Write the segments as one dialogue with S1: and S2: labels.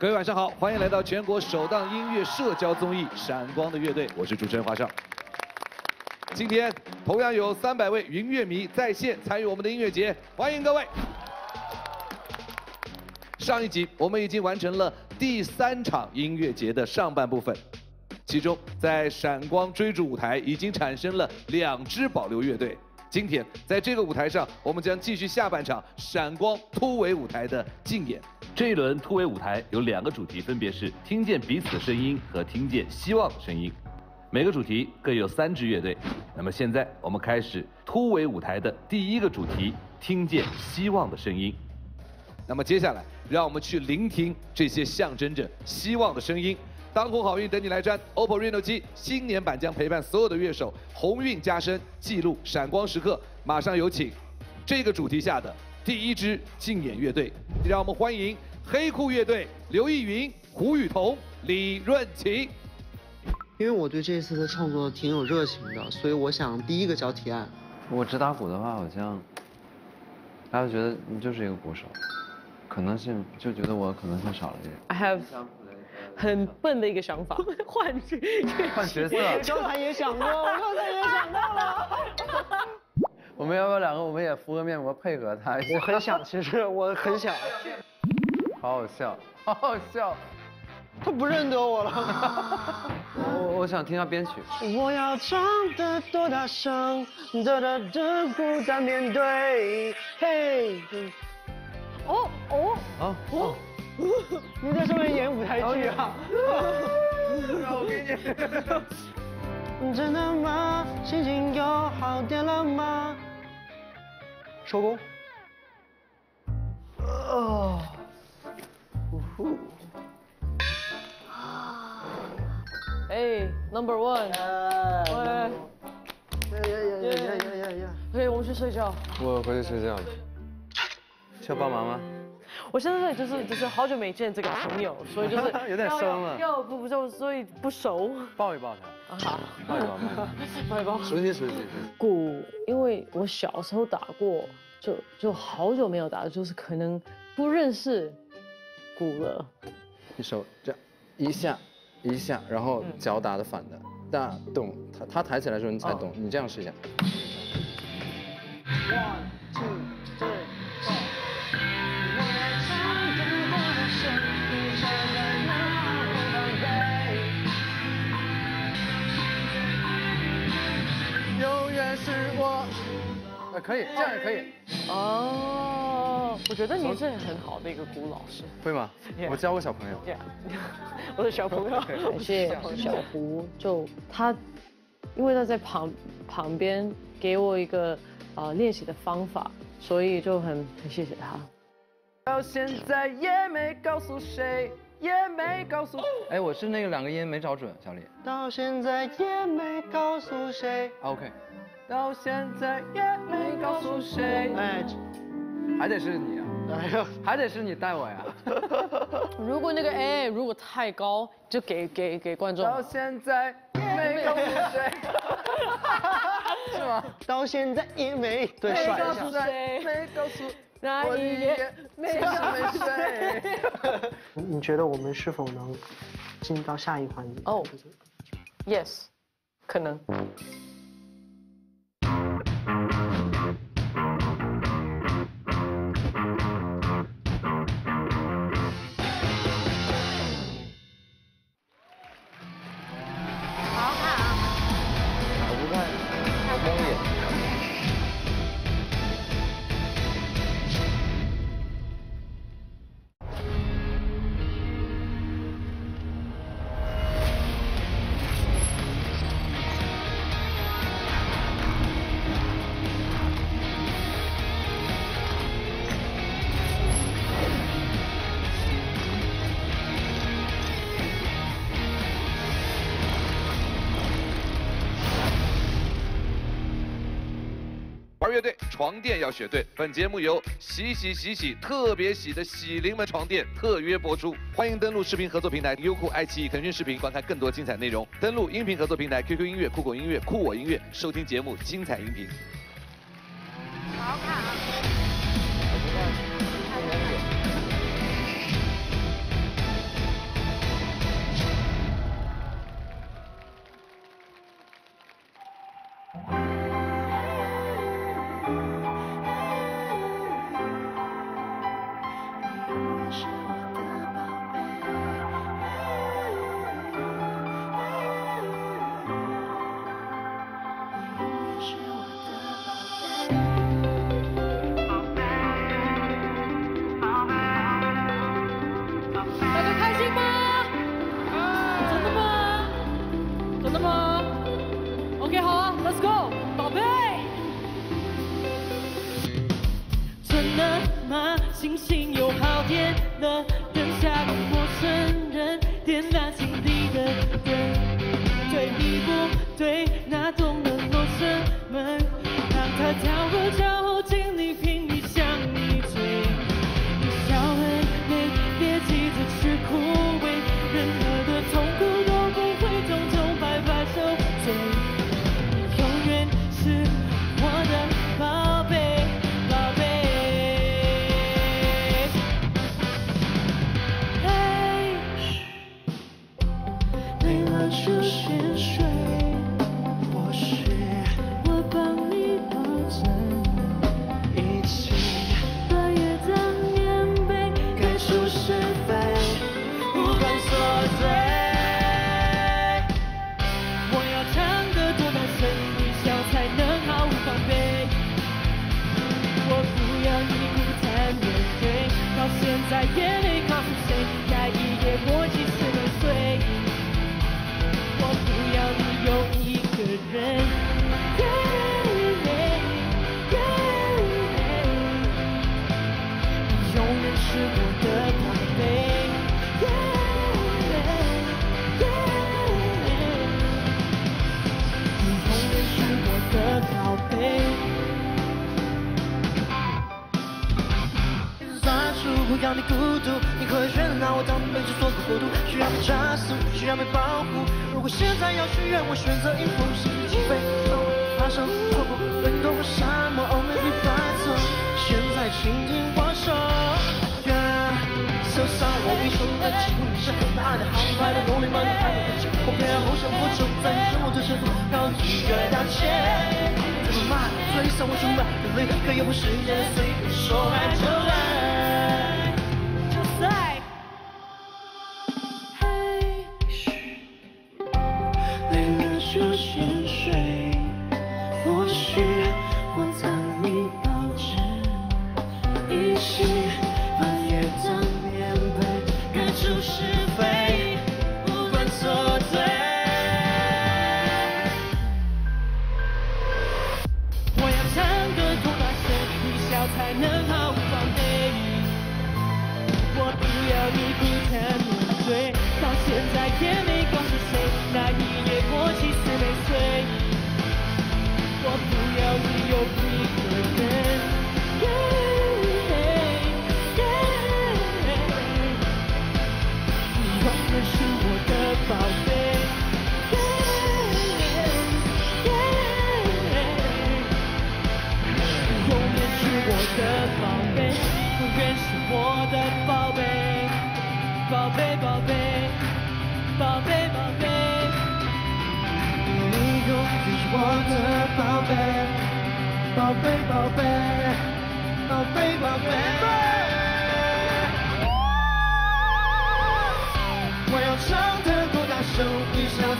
S1: 各位晚上好，欢迎来到全国首档音乐社交综艺《闪光的乐队》，我是主持人华少。今天同样有三百位云乐迷在线参与我们的音乐节，欢迎各位。上一集我们已经完成了第三场音乐节的上半部分，其中在闪光追逐舞台已经产生了两支保留乐队。今天在这个舞台上，我们将继续下半场闪光突围舞台的竞演。这一轮突围舞台有两个主题，分别是听见彼此的声音和听见希望的声音。每个主题各有三支乐队。那么现在我们开始突围舞台的第一个主题：听见希望的声音。那么接下来，让我们去聆听这些象征着希望的声音。当红好运等你来沾，OPPO Reno 7新年版将陪伴所有的乐手，鸿运加身，记录闪光时刻。马上有请这个主题下的第一支竞演乐队，让我们欢迎黑酷乐队刘逸云、胡雨桐、李润琪。
S2: 因为我对这次的创作挺有热情的，所以我想第一个交提案。
S3: 我只打鼓的话，好像大家觉得你就是一个鼓手，可能性就觉得我可能性少了一点。
S4: I have 很笨的一个想法，换角
S3: 换角色。
S2: 刚才也想过，我刚才也想到了。
S3: 我们要不要两个？我们也敷个面膜配合他？
S2: 我很想，其实我很想。
S3: 好好笑，好好笑。
S2: 他不认得我了。
S3: 我我想听他编曲。
S2: 我要唱得多大声，哒哒哒，不敢面对。嘿。哦哦。啊哦。你在上面演舞台剧啊？我给你。真的吗？心情又好点了吗？收工。哦。
S4: 呼呼。哎，Number One。喂。呀呀呀呀呀呀呀！对，我们去睡觉。
S3: 我回去睡觉了。需要帮忙吗？
S4: 我现在就是就是好久没见这个朋友，所以就是
S3: 有点生了，
S4: 要不不就所以不熟，
S3: 抱一抱他，好，抱一抱，
S4: 抱一抱，
S3: 熟悉熟悉。
S4: 鼓，因为我小时候打过，就就好久没有打，就是可能不认识鼓了。
S3: 你手这样一下一下，然后脚打的反的，大动，他他抬起来的时候你才动，你这样试一下。One two three。可以，这样也可以。
S4: 哦，我觉得你是很好的一个鼓老师。
S3: 会吗？我教过小朋友。
S4: 我的小朋友。感 谢小胡，就他，因为他在旁旁边给我一个呃练习的方法，所以就很很谢谢他。
S3: 到现在也没告诉谁，也没告诉。哎，我是那个两个音没找准，小李。
S2: 到现在也没告诉谁。
S3: OK。到现在也没告诉谁，哎，还得是你啊，哎呦，还得是你带我呀。
S4: 如果那个 A 如果太高，就给给给观众。
S3: 到现在也没告诉谁，是吗？
S2: 到现在也没对没告诉谁。
S3: 没告诉
S4: 那一夜没睡。
S2: 你觉得我们是否能进到下一环节？哦
S4: ，Yes，可能。
S1: 床垫要选对。本节目由洗洗洗洗特别洗的喜临门床垫特约播出。欢迎登录视频合作平台优酷、爱奇艺、腾讯视频观看更多精彩内容。登录音频合作平台 QQ 音乐、酷狗音乐、酷我音乐收听节目精彩音频。好看啊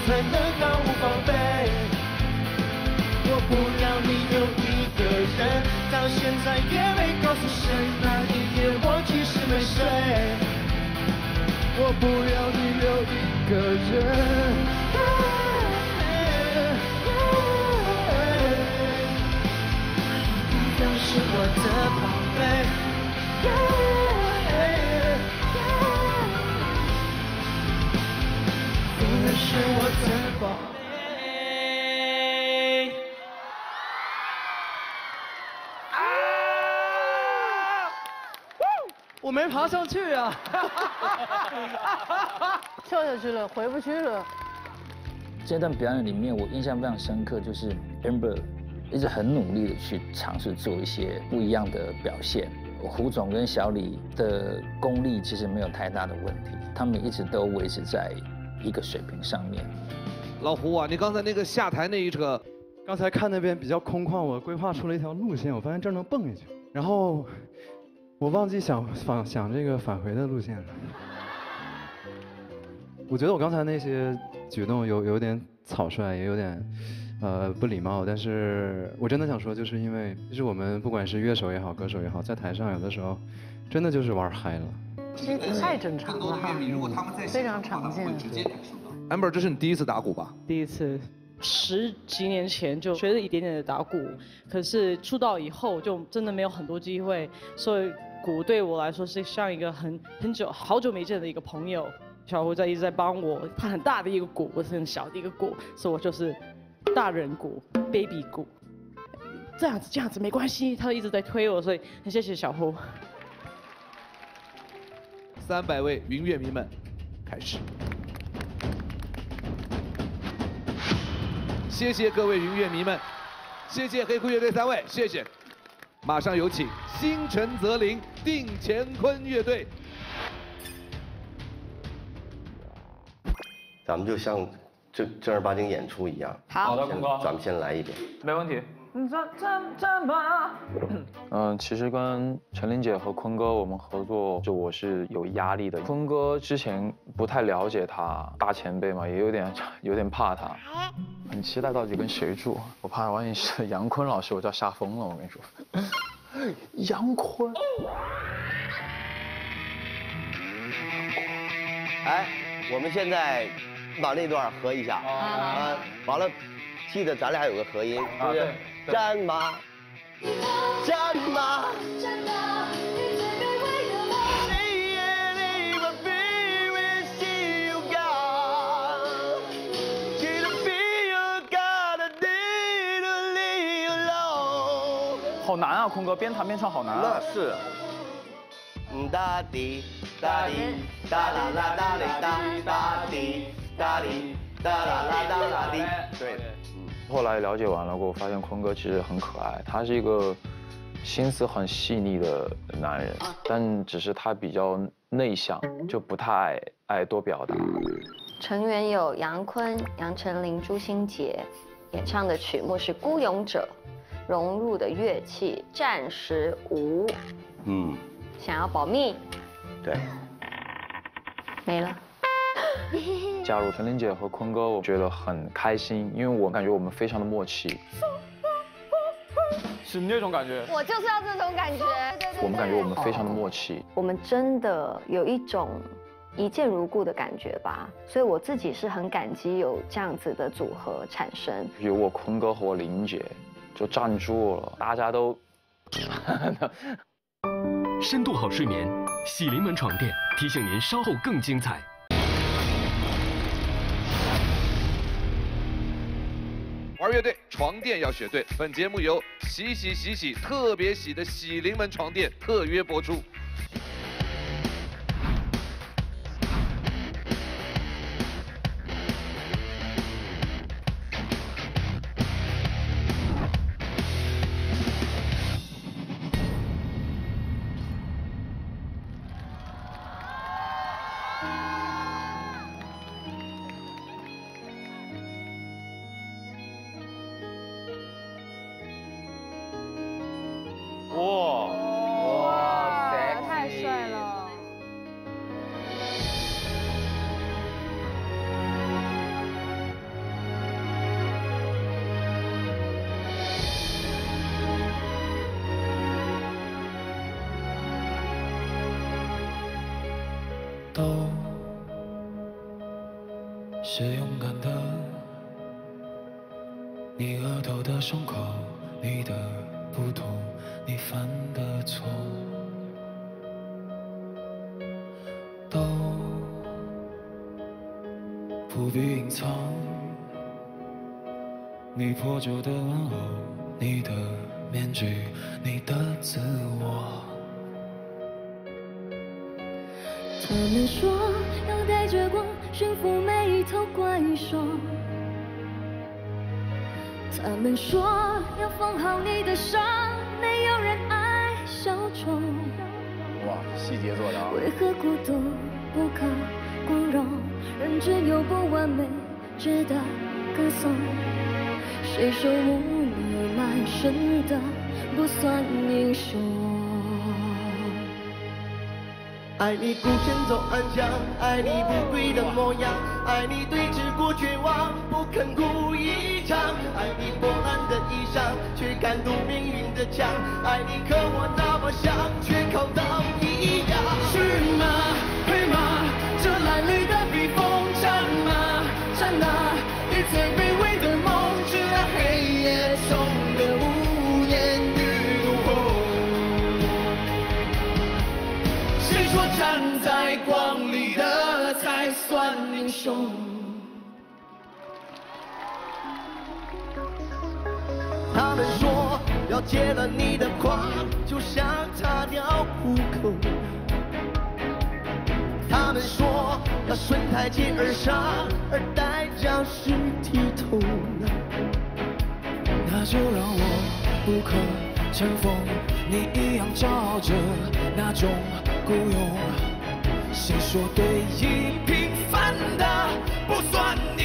S5: 才能毫无防备。我不要你有一个人，到现在也没告诉谁，那一夜我其实没睡。我不要你有一个人。你永远是我的宝贝。是我的宝贝。我
S6: 没
S7: 爬上去啊！
S2: 跳下去了，回不去了。
S8: 这段表演里面，我印象非常深刻，就是 Amber 一直很努力的去尝试做一些不一样的表现。胡总跟小李的功力其实没有太大的问题，他们一直都维持在一个水平上面。
S1: 老胡啊，你刚才那个下台那一车，
S9: 刚才看那边比较空旷，我规划出了一条路线，我发现这儿能蹦下去，然后我忘记想返想这个返回的路线了。我觉得我刚才那些举动有有点草率，也有点呃不礼貌，但是我真的想说，就是因为其实我们不管是乐手也好，歌手也好，在台上有的时候真的就是玩嗨了。
S2: 这太正常了哈，非常常见。
S1: Amber，这是你第一次打鼓吧？
S5: 第一次，十几年前就学了一点点的打鼓，可是出道以后就真的没有很多机会，所以
S10: 鼓对我来说是像一个很很久好久没见的一个朋友。小胡在一直在帮我，他很大的一个鼓，我是很小的一个鼓，所以我就是大人鼓，baby 鼓。这样子这样子没关系，他一直在推我，所以很谢谢小胡。
S11: 三百位云乐迷们，开始。谢谢各位云乐迷们，谢谢黑裤乐队三位，谢谢。马上有请星辰泽林定乾坤乐队。
S12: 咱们就像正正儿八经演出一样。
S13: 好的，坤哥，
S12: 咱们先来一遍。
S14: 没问题。
S15: 嗯，其实跟陈琳姐和坤哥我们合作，就我是有压力的。坤哥之前不太了解他，大前辈嘛，也有点 有点怕他。很期待到底跟谁住，我怕万一是杨坤老师，我就要吓疯了。我跟你说，杨坤。
S12: 哎，我们现在。把那段合一下啊，完了，记得咱俩有个合音，是不是？战马，战马。
S15: 好难啊，坤哥，边弹边唱好难啊。
S12: 那是。哒滴哒滴哒啦啦哒哩哒哒滴。哒哩哒啦啦哒啦滴，对，
S15: 嗯。后来了解完了过后，发现坤哥其实很可爱，他是一个心思很细腻的男人，但只是他比较内向，就不太爱爱多表达。
S13: 成员有杨坤、杨丞琳、朱星杰，演唱的曲目是《孤勇者》，融入的乐器暂时无。嗯。想要保密？
S12: 对。
S13: 没了。
S15: 加入陈琳姐和坤哥，我觉得很开心，因为我感觉我们非常的默契，
S14: 是那种感觉。
S13: 我就是要这种感觉。
S15: 我们感觉我们非常的默契。
S13: 我们真的有一种一见如故的感觉吧，所以我自己是很感激有这样子的组合产生。
S15: 有我坤哥和我琳姐就站住了，大家都。
S1: 深度好睡眠，喜临门床垫提醒您稍后更精彩。
S11: 乐队，床垫要选对。本节目由喜喜喜喜特别喜的喜临门床垫特约播出。都不可光荣人只有不完美值得歌颂。谁说污泥满身的不算英雄？
S5: 爱你孤身走暗巷，爱你不跪的模样，爱你对峙过绝望，不肯哭一场，爱你破烂的衣裳，却敢堵命运的枪，爱你和我那么像，却靠到一样。是吗？会吗？这褴褛的披
S12: 他们说要戒了你的狂，就像擦掉虎口。他们说要顺台阶而上，而代价是低头。那就让我不可乘风，你一样骄傲着那种孤勇。谁说对弈平凡的？不算。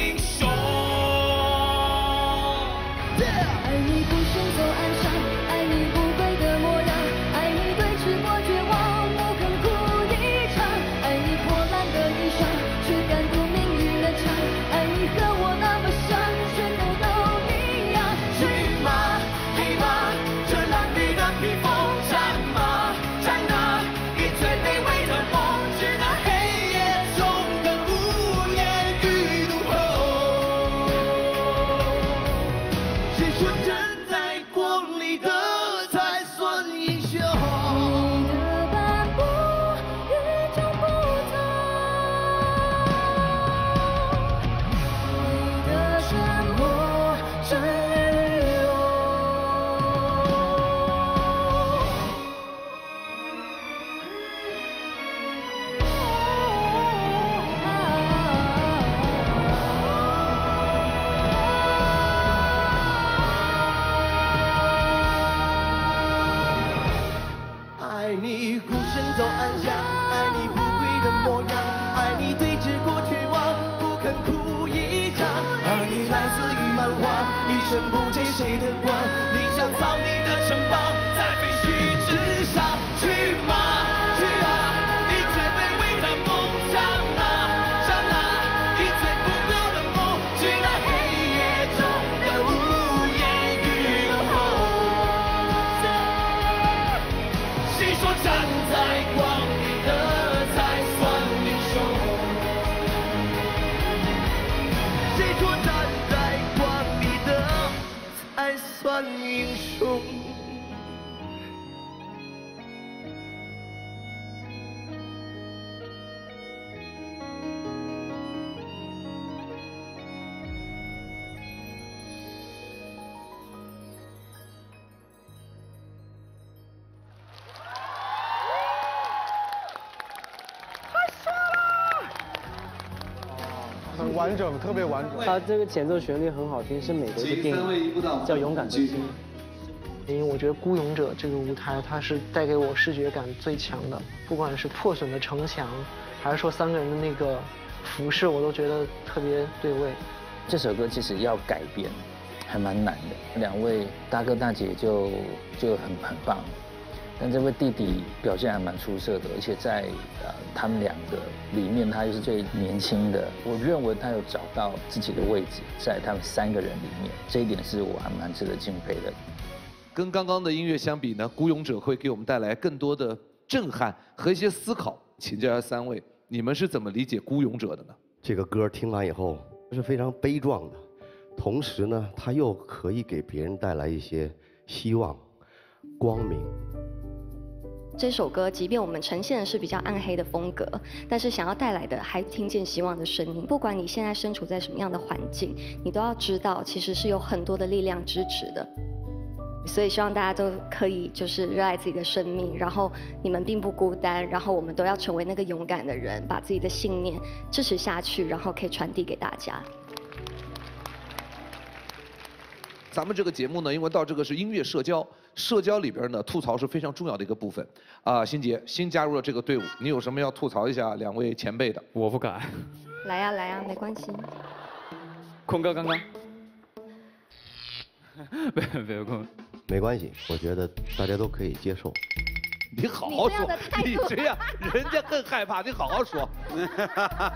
S2: 完整，特别完整。它这个前奏旋律很好听，是美国的电影，叫《勇敢的心》。因为我觉得《孤勇者》这个舞台，它是带给我视觉感最强的，不管是破损的城墙，还是说三个人的那个服饰，我都觉得特别对味。
S8: 这首歌其实要改编，还蛮难的。两位大哥大姐就就很很棒，但这位弟弟表现还蛮出色的，而且在呃他们两个里面，他又是最年轻的。我认为他有找到自己的位置，在他们三个人里面，这一点是我还蛮值得敬佩的。
S1: 跟刚刚的音乐相比呢，《孤勇者》会给我们带来更多的震撼和一些思考。请教一下三位，你们是怎么理解《孤勇者》的呢？
S16: 这个歌听完以后是非常悲壮的，同时呢，它又可以给别人带来一些希望、光明。
S13: 这首歌，即便我们呈现的是比较暗黑的风格，但是想要带来的还听见希望的声音。不管你现在身处在什么样的环境，你都要知道，其实是有很多的力量支持的。所以希望大家都可以就是热爱自己的生命，然后你们并不孤单，然后我们都要成为那个勇敢的人，把自己的信念支持下去，然后可以传递给大家。
S1: 咱们这个节目呢，因为到这个是音乐社交，社交里边呢，吐槽是非常重要的一个部分。啊，欣杰新加入了这个队伍，你有什么要吐槽一下两位前辈的？
S15: 我不敢。
S13: 来呀、来呀、没关系。
S15: 坤哥刚刚，没有没有空，
S16: 没关系，我觉得大家都可以接受。
S1: 你好好说，你这样人家更害怕，你好好说。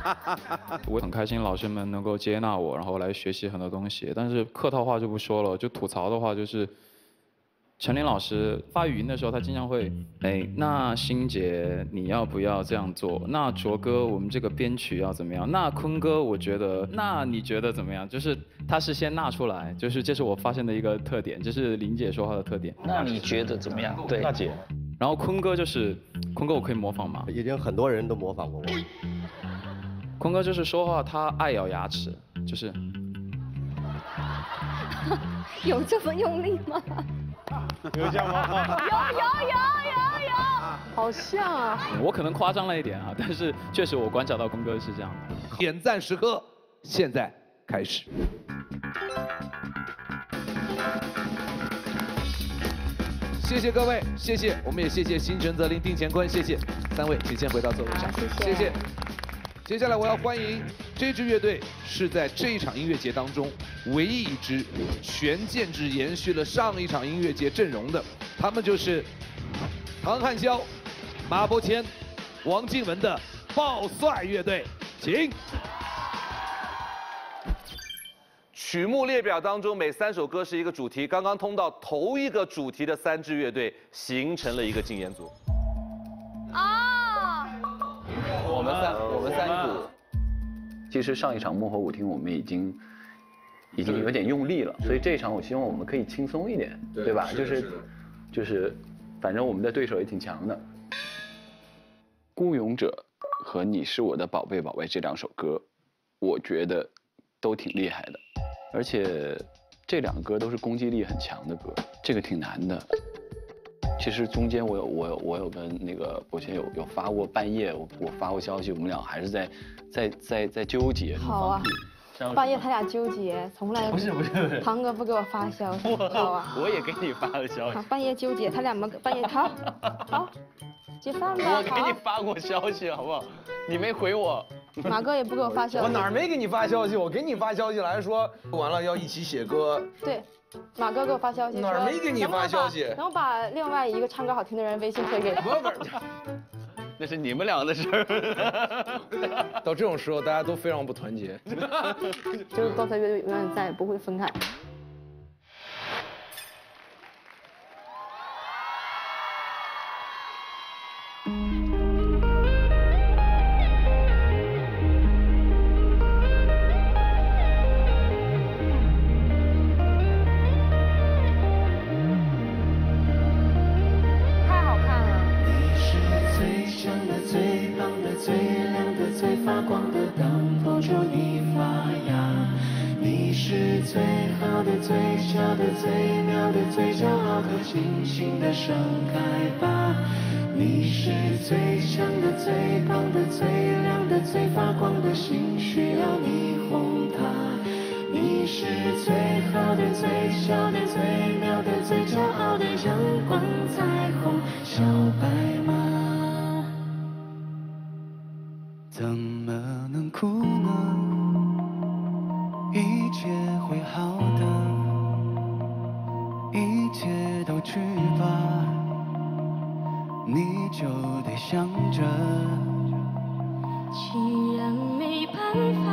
S15: 我很开心老师们能够接纳我，然后来学习很多东西。但是客套话就不说了，就吐槽的话就是，陈琳老师发语音的时候，他经常会，哎，那欣姐你要不要这样做？那卓哥我们这个编曲要怎么样？那坤哥我觉得，那你觉得怎么样？就是他是先纳出来，就是这是我发现的一个特点，这是林姐说话的特点。
S8: 那你觉得怎么样？对，
S15: 娜姐，然后坤哥就是坤哥，我可以模仿吗？
S16: 已经很多人都模仿过我。
S15: 坤哥就是说话他爱咬牙齿，就是。
S13: 有这么用力吗？
S17: 有这样吗？
S13: 有有有有有，
S10: 好像啊。
S15: 我可能夸张了一点啊，但是确实我观察到坤哥是这样的。
S1: 点赞时刻，现在开始。谢谢各位，谢谢，我们也谢谢心诚则灵定乾坤，谢谢三位，请先回到座位上，谢谢。接下来我要欢迎这支乐队，是在这一场音乐节当中唯一一支全建制延续了上一场音乐节阵容的，他们就是唐汉霄、马伯骞、王靖雯的暴帅乐队，请。曲目列表当中，每三首歌是一个主题。刚刚通到头一个主题的三支乐队形成了一个竞演组。
S13: 啊！
S15: 我们三，我们三组。
S18: 其实上一场幕后舞厅我们已经已经有点用力了，所以这一场我希望我们可以轻松一点，对吧？就是就是，反正我们的对手也挺强的。孤勇者和你是我的宝贝宝贝这两首歌，我觉得都挺厉害的。而且这两个歌都是攻击力很强的歌，这个挺难的。其实中间我有我有我有跟那个伯谦有有发过半夜我我发过消息，我们俩还是在在在在纠结。
S19: 好啊，半夜他俩纠结，从来
S18: 不是不是
S19: 堂哥不给我发消息，好啊。
S18: 我也给你发了消息。
S19: 半夜纠结，他俩没半夜他好解散吧。
S18: 我给你发过消息好不好？你没回我。
S19: 马哥也不给我发消息，
S20: 我哪儿没给你发消息？我给你发消息了，还说完了要一起写歌。
S19: 对，马哥给我发消息，
S20: 哪儿没给你发消息？
S19: 能把另外一个唱歌好听的人微信推给你？不不，
S18: 那是你们两个的事儿。
S20: 到这种时候，大家都非常不团结。
S19: 就是刚才乐队永远再也不会分开。尽情地盛开吧！你是最强的、最棒的、最亮的、最发光的星，需要你哄它。你是最好的、最小的、最妙的、最骄傲的阳光彩虹小白马。既然没办法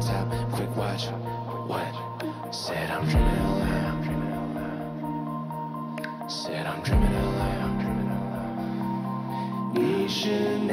S19: top, quick watch. What? Said I'm dreaming a lie. Said I'm dreaming a lie. Each and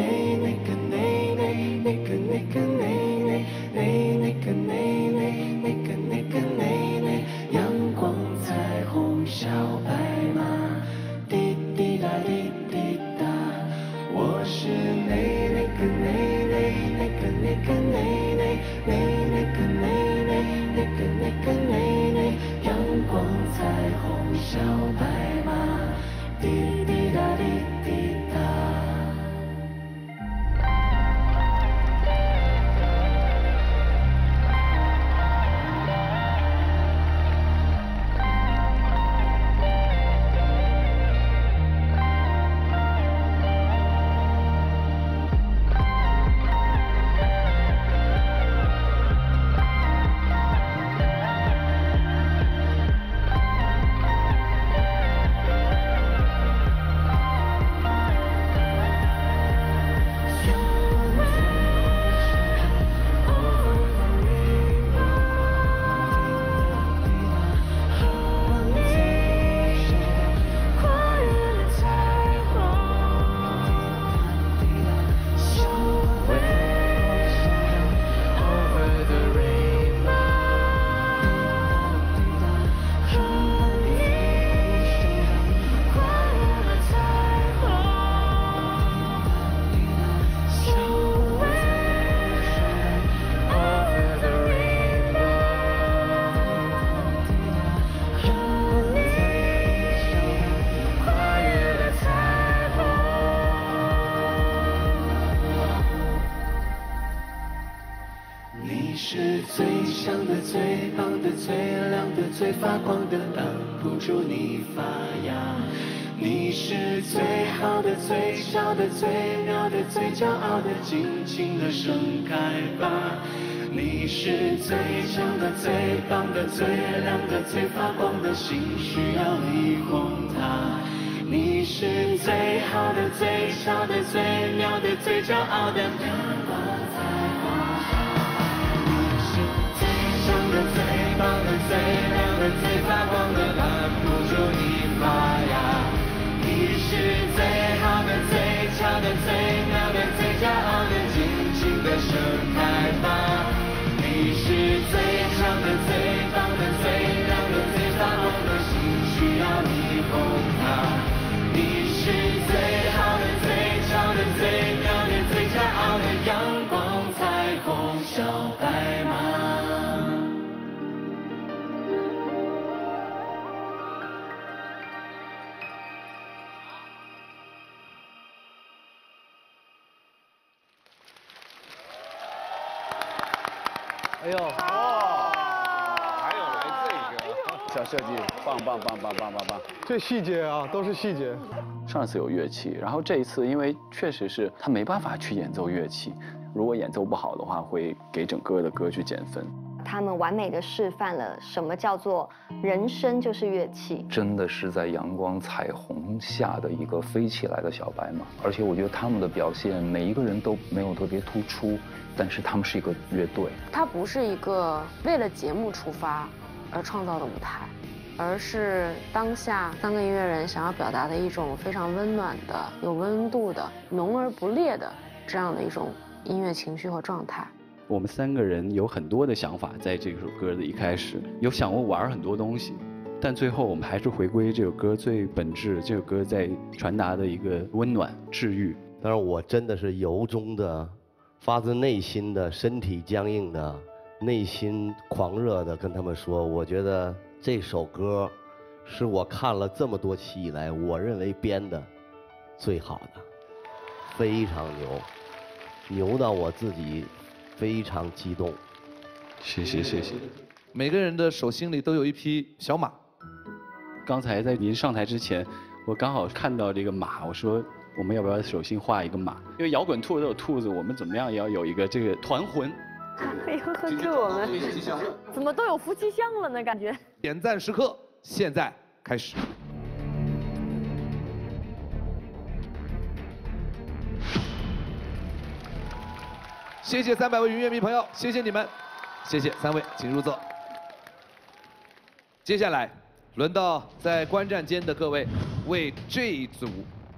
S19: 发光的挡不住你发芽。你是最好的、最小的、最妙的、最骄傲的，尽情的盛开吧。你是最强的、最棒的、最亮的、最发光的心，需要你哄它。你是最好的、最小的、最妙的、最骄傲的阳光彩虹。你是最强的、最棒的、最亮的、最发光的拦，不住你发芽。你是最好的、最俏的、最妙的、最骄傲的，尽情的盛
S21: 开吧。
S22: 你是最强的、
S18: 最设计，棒棒棒棒棒棒棒！
S21: 这细节啊，都是细节。
S18: 上次有乐器，然后这一次因为确实是他没办法去演奏乐器，如果演奏不好的话，会给整个的歌去减分。
S13: 他们完美的示范了什么叫做人生就是乐器。
S23: 真的是在阳光彩虹下的一个飞起来的小白马，而且我觉得他们的表现每一个人都没有特别突出，但是他们是一个乐队。
S24: 它不是一个为了节目出发而创造的舞台，而是当下三个音乐人想要表达的一种非常温暖的、有温度的、浓而不烈的这样的一种音乐情绪和状态。
S25: 我们三个人有很多的想法，在这首歌的一开始，有想过玩很多东西，但最后我们还是回归这首歌最本质，这首歌在传达的一个温暖、治愈。
S16: 但是我真的是由衷的、发自内心的、身体僵硬的、内心狂热的跟他们说，我觉得这首歌是我看了这么多期以来，我认为编的最好的，非常牛，牛到我自己非常激动。
S25: 谢谢谢谢。
S1: 每个人的手心里都有一匹小马。
S25: 刚才在您上台之前，我刚好看到这个马，我说我们要不要手心画一个马？因为摇滚兔都有兔子，我们怎么样也要有一个这个团魂。
S20: 哎呦，这我们怎么都有夫妻相了呢？感觉。
S1: 点赞时刻现在开始。谢谢三百位云乐迷朋友，谢谢你们，谢谢三位，请入座。接下来轮到在观战间的各位为这一组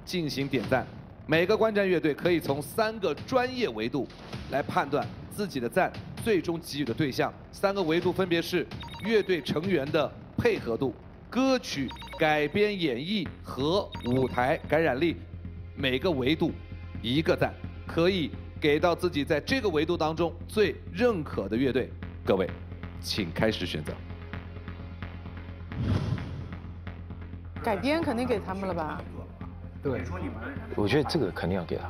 S1: 进行点赞。每个观战乐队可以从三个专业维度来判断自己的赞最终给予的对象。三个维度分别是乐队成员的配合度、歌曲改编演绎和舞台感染力。每个维度一个赞，可以给到自己在这个维度当中最认可的乐队。各位，请开始选择。
S26: 改编肯定给他们了吧？
S17: 对，我觉得这个肯定要给他。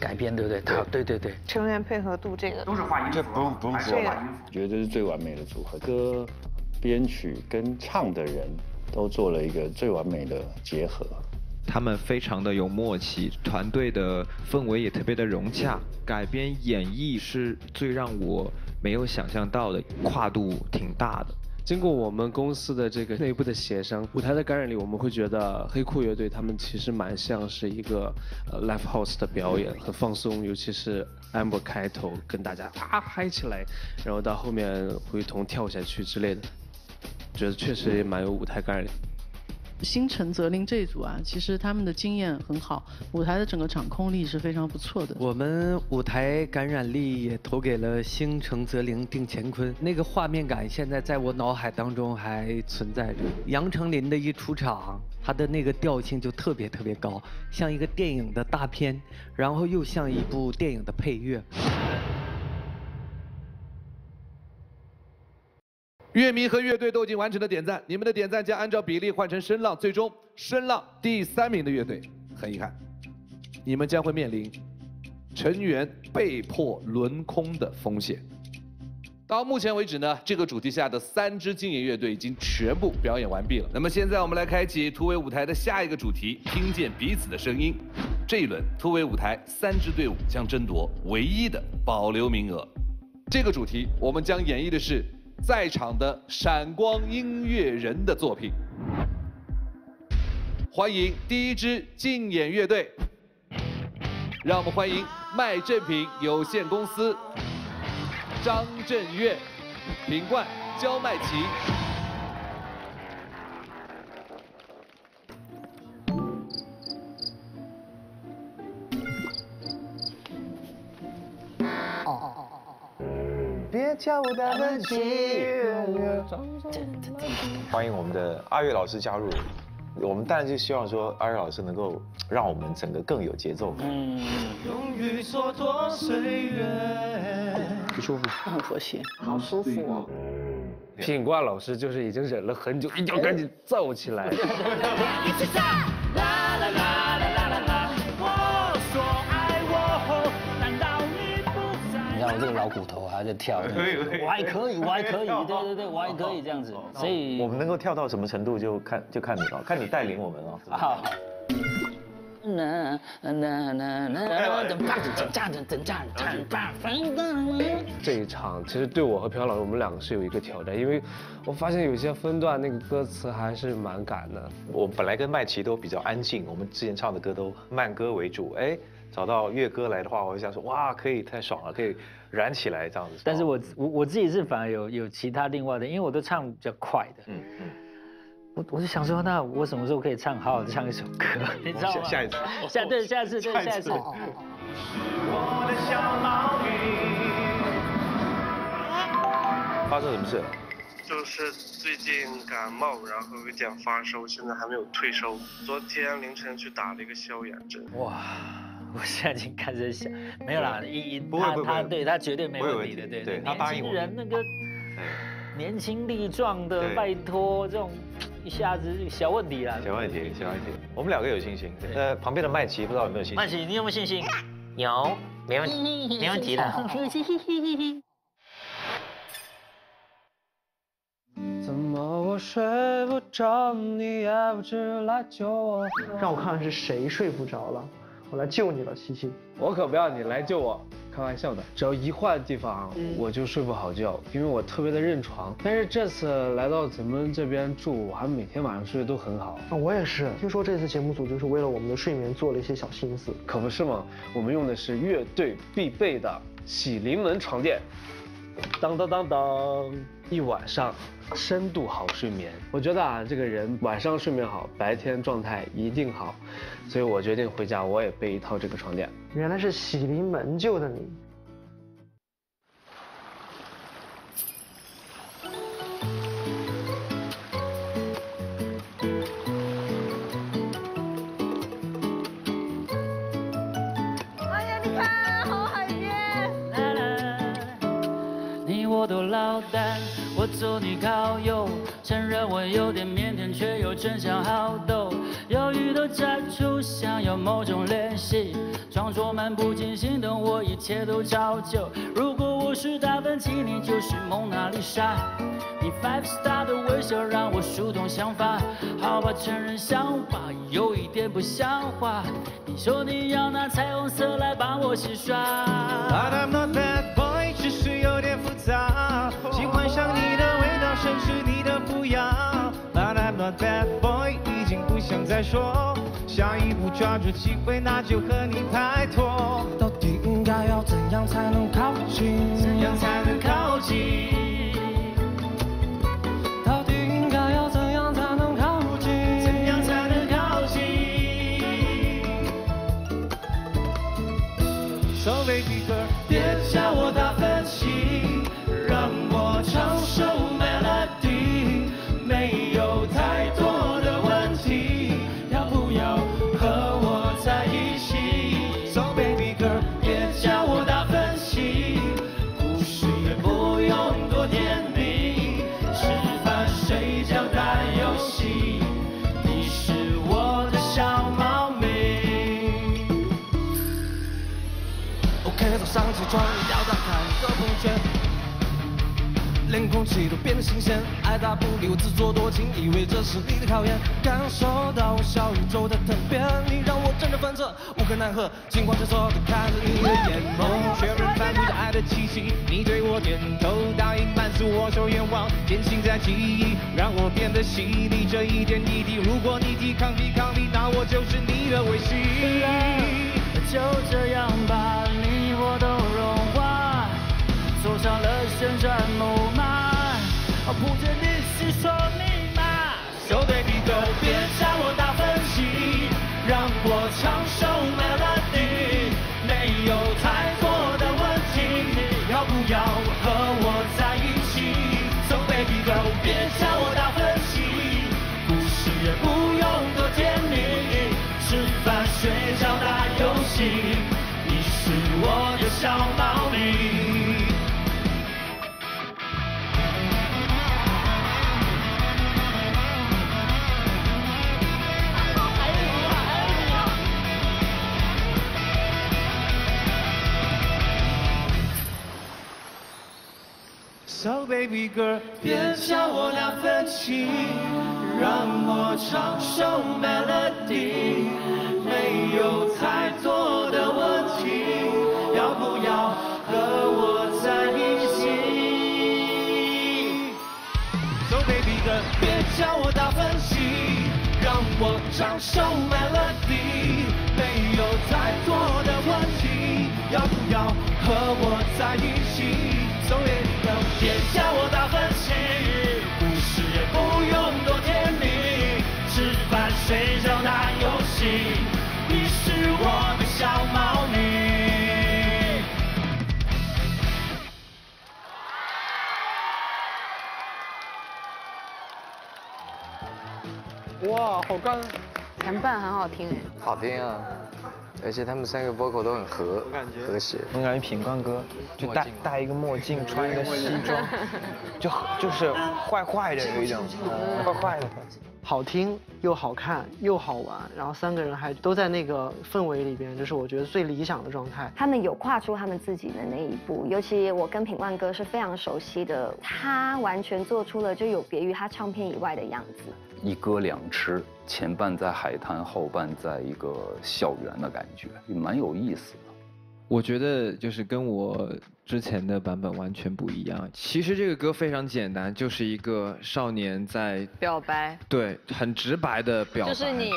S23: 改编对不对？他对对对。
S26: 成员配合度这个
S22: 都是画音，
S27: 这不用不用说了，我觉得这是最完美的组合，歌、编曲跟唱的人都做了一个最完美的结合。
S28: 他们非常的有默契，团队的氛围也特别的融洽。改编演绎是最让我没有想象到的，跨度挺大的。
S29: 经过我们公司的这个 内部的协商，舞台的感染力，我们会觉得黑酷乐队他们其实蛮像是一个呃 live house 的表演，很放松，尤其是 amber 开头跟大家啊嗨起来，然后到后面会同跳下去之类的，觉得确实也蛮有舞台感染力。
S26: 星辰泽林这一组啊，其实他们的经验很好，舞台的整个掌控力是非常不错的。
S30: 我们舞台感染力也投给了星辰泽林定乾坤，那个画面感现在在我脑海当中还存在着。杨丞琳的一出场，他的那个调性就特别特别高，像一个电影的大片，然后又像一部电影的配乐。
S1: 乐迷和乐队都已经完成了点赞，你们的点赞将按照比例换成声浪，最终声浪第三名的乐队，很遗憾，你们将会面临成员被迫轮空的风险。到目前为止呢，这个主题下的三支竞演乐队已经全部表演完毕了。那么现在我们来开启突围舞台的下一个主题，听见彼此的声音。这一轮突围舞台三支队伍将争夺唯一的保留名额。这个主题我们将演绎的是在场的闪光音乐人的作品。欢迎第一支竞演乐队，让我们欢迎麦正品有限公司。张震岳、品冠、焦麦琪。
S19: 哦哦哦！别叫我大分歧。
S17: 欢迎我们的阿月老师加入。我们当然就希望说阿月老师能够让我们整个更有节奏感。嗯。
S31: 不舒服，
S24: 很和谐，好舒服哦。
S32: 品冠老师就是已经忍了很久，一定要赶紧燥起来。
S8: 你 看我这个老骨头还在跳，我还可以，我还可以，对对对，我还可以这样子。所以
S17: 我们能够跳到什么程度，就看就看你了，看你带领我们了。好。
S32: 这一场其实对我和朴老师，我们两个是有一个挑战，因为我发现有些分段那个歌词还是蛮赶的。
S17: 我本来跟麦琪都比较安静，我们之前唱的歌都慢歌为主。哎，找到粤歌来的话，我就想说，哇，可以太爽了，可以燃起来这样子。
S8: 但是我我我自己是反而有有其他另外的，因为我都唱比较快的。嗯嗯。我我就想说，那我什么时候可以唱好好的唱一首歌？你知道吗？
S17: 下一次，
S8: 下对下次对 下一次。
S17: 发生什么事？
S33: 就是最近感冒，然后有点发烧，现在还没有退烧。昨天凌晨去打了一个消炎针。哇，
S8: 我现在已经开始想，没有啦，一一他他对他绝对没问题的，对对。年轻人那个年轻力壮的，拜托这种。一下子小问题啦，
S17: 小问题，小问题。我们两个有信心。呃，旁边的麦琪不知道有没有信心？
S8: 麦琪，你有没有信心？有，没问题，没问题的。
S2: 怎么我睡不着，你也不知来救我？让我看看是谁睡不着了，我来救你了，西西。
S32: 我可不要你来救我。开玩笑的，只要一换地方，我就睡不好觉，因为我特别的认床。但是这次来到咱们这边住，我还每天晚上睡得都很好。
S2: 啊，我也是。听说这次节目组就是为了我们的睡眠做了一些小心思，
S32: 可不是吗？我们用的是乐队必备的喜临门床垫，当当当当，一晚上深度好睡眠。我觉得啊，这个人晚上睡眠好，白天状态一定好。所以我决定回家，我也备一套这个床垫。
S2: 原来是喜临门救的你。
S34: 哎呀，你看，好海边。你我都老单，我做你靠右，承认我有点腼腆，却又争强好斗。犹豫都站出，想要某种联系，装作漫不经心，等我一切都照旧。如果我是达芬奇，你就是蒙娜丽莎。你 five star 的微笑让我疏通想法，好吧，承认想法有一点不像话。你说你要拿彩虹色来帮我洗刷。
S19: But I'm not that boy，只是有点复杂，喜欢上你的味道，甚至你的不要。But I'm not that boy 已经不。想再说，下一步抓住机会，那就和你拍拖。到底应该要怎样才能靠近？怎样才能靠近？到底应该要怎样才能靠近？怎样才能靠近？So baby girl，别叫我大分歧，让我唱首上起床，要打开个朋友圈。连空气都变得新鲜。爱答不理，我自作多情，以为这是你的考验。感受到小宇宙的特别，你让我辗转反侧，无可奈何。尽管瑟的看着你的眼眸，确认反复着爱的气息。你对我点头，答应满足我所愿望，坚信在记忆，让我变得细腻。这一点一滴，如果你抵抗抵抗力，那我就是你的卫星。
S34: 就这样吧，上了旋转木马，铺着历史说密码。
S19: So baby girl，别向我打分析，让我唱首 melody，没有太多的问题，要不要和我在一起？So baby girl，别向我打分析，故事也不用多甜蜜，吃饭睡觉打游戏，你是我的小 So baby girl，别叫我那分情，让我唱首 melody，没有太多的问题，要不要和我在一起？So baby girl，别叫我大分析，让我唱首 melody，没有太多的问题，要不要和我在一起？So baby 别叫我大分析，故事也不用多甜蜜，吃饭睡觉打游戏，你是我的小猫咪。
S30: 哇，好干！
S35: 前半很好听哎。
S15: 好听啊，而且他们三个 vocal 都很和和谐。
S36: 我感觉品冠哥就戴戴一个墨镜，穿一个西装，就就是坏坏的有一种，坏坏的。
S30: 好听又好看又好玩，然后三个人还都在那个氛围里边，就是我觉得最理想的状态。
S13: 他们有跨出他们自己的那一步，尤其我跟品冠哥是非常熟悉的，他完全做出了就有别于他唱片以外的样子。
S37: 一歌两吃，前半在海滩，后半在一个校园的感觉，也蛮有意思的。
S36: 我觉得就是跟我之前的版本完全不一样。其实这个歌非常简单，就是一个少年在
S4: 表白，
S36: 对，很直白的表白。
S4: 就是你。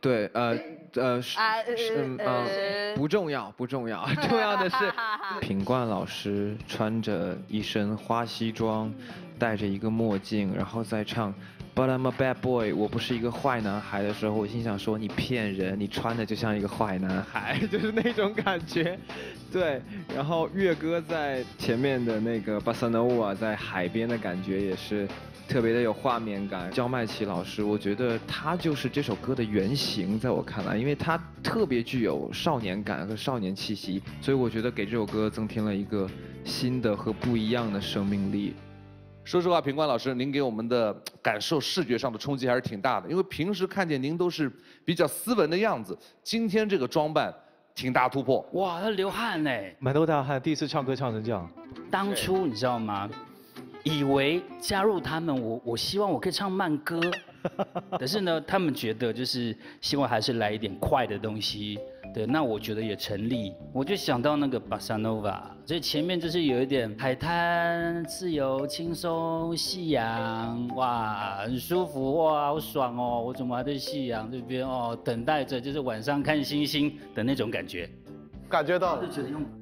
S36: 对，呃，呃，是，
S4: 啊
S36: 嗯呃，不重要，不重要，重要的是 品冠老师穿着一身花西装，戴着一个墨镜，然后再唱。But I'm a bad boy，我不是一个坏男孩的时候，我心想说你骗人，你穿的就像一个坏男孩，就是那种感觉。对，然后乐哥在前面的那个巴塞诺瓦在海边的感觉也是特别的有画面感。焦麦琪老师，我觉得他就是这首歌的原型，在我看来，因为他特别具有少年感和少年气息，所以我觉得给这首歌增添了一个新的和不一样的生命力。
S1: 说实话，品冠老师，您给我们的感受视觉上的冲击还是挺大的。因为平时看见您都是比较斯文的样子，今天这个装扮挺大突破。
S34: 哇，他流汗呢，
S17: 满头大汗，第一次唱歌唱成这样。
S34: 当初你知道吗？以为加入他们，我我希望我可以唱慢歌，可是呢，他们觉得就是希望还是来一点快的东西。对，那我觉得也成立。我就想到那个巴萨诺瓦，所以前面就是有一点海滩、自由、轻松、夕阳，哇，很舒服，哇，好爽哦！我怎么还在夕阳这边哦，等待着就是晚上看星星的那种感觉。
S30: 感觉到。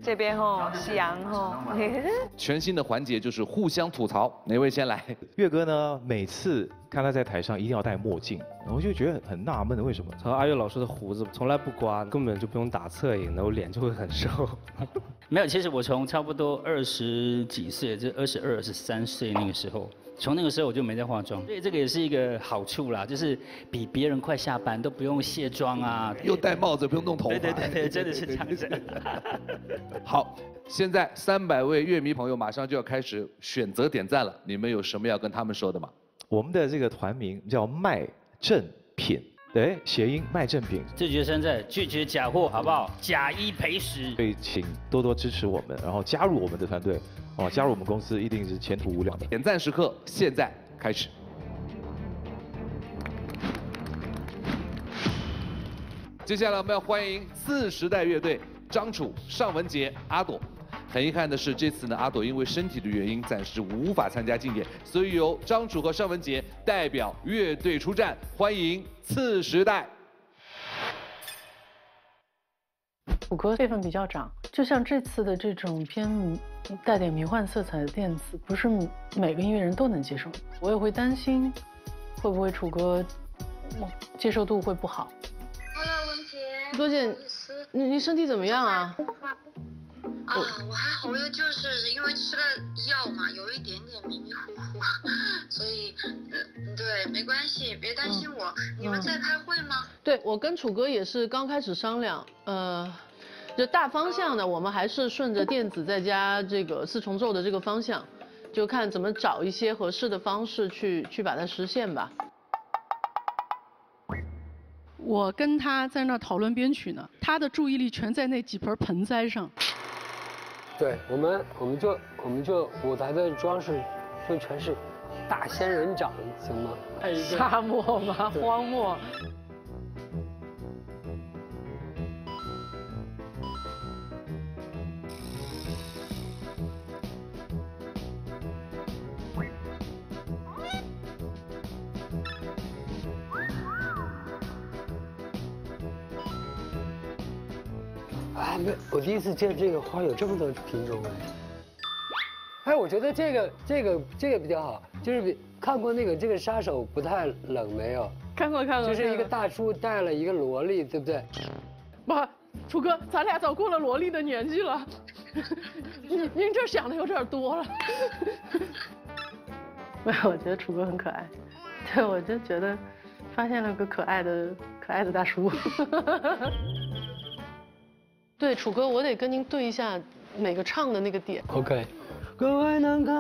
S4: 这边吼，夕阳吼。
S1: 全新的环节就是互相吐槽，哪位先来？
S17: 岳哥呢？每次看他在台上一定要戴墨镜，我就觉得很很纳闷的，为什么？
S32: 然后阿月老师的胡子从来不刮，根本就不用打侧影，然后脸就会很瘦。
S34: 没有，其实我从差不多二十几岁，就二十二、二十三岁那个时候，从那个时候我就没在化妆，所以这个也是一个好处啦，就是比别人快下班，都不用卸妆啊，
S1: 又戴帽子，不用弄头发。
S34: 对对对对，真的是这样子。
S1: 好，现在三百位乐迷朋友马上就要开始选择点赞了，你们有什么要跟他们说的吗？
S17: 我们的这个团名叫卖正品，对，谐音卖正品。
S34: 自觉山寨，拒绝假货，好不好？假一赔十。
S17: 所以请多多支持我们，然后加入我们的团队，哦，加入我们公司一定是前途无量的。
S1: 点赞时刻现在开始。接下来我们要欢迎四时代乐队张楚、尚雯婕、阿朵。很遗憾的是，这次呢，阿朵因为身体的原因，暂时无法参加竞演，所以由张楚和尚雯婕代表乐队出战，欢迎次时代。
S26: 楚哥辈分比较长，就像这次的这种偏带点迷幻色彩的电子，不是每个音乐人都能接受。我也会担心，会不会楚哥接受度会不好。
S38: Hello，文杰。
S39: 多姐，你你身体怎么样啊？
S38: 啊，我还好，我就是因为吃了药嘛，有一点点迷迷糊糊，所以，嗯，对，没关系，别担心我。你们在开会吗？
S39: 对，我跟楚哥也是刚开始商量，呃，就大方向呢，我们还是顺着电子再加这个四重奏的这个方向，就看怎么找一些合适的方式去去把它实现吧。
S26: 我跟他在那儿讨论编曲呢，他的注意力全在那几盆盆栽上。
S40: 对我们，我们就我们就舞台的装饰就全是大仙人掌，行吗？
S39: 沙漠吗？荒漠。
S40: 没，我第一次见这个花有这么多品种哎。哎，我觉得这个这个这个比较好，就是比看过那个这个杀手不太冷没有？
S39: 看过看过。
S40: 就是一个大叔带了一个萝莉，对不对？
S26: 妈，楚哥，咱俩早过了萝莉的年纪了，您您这想的有点多了。
S39: 没有，我觉得楚哥很可爱。对，我就觉得发现了个可爱的可爱的大叔。对，楚哥，我得跟您对一下每个唱的那个点。
S40: OK。格外难看，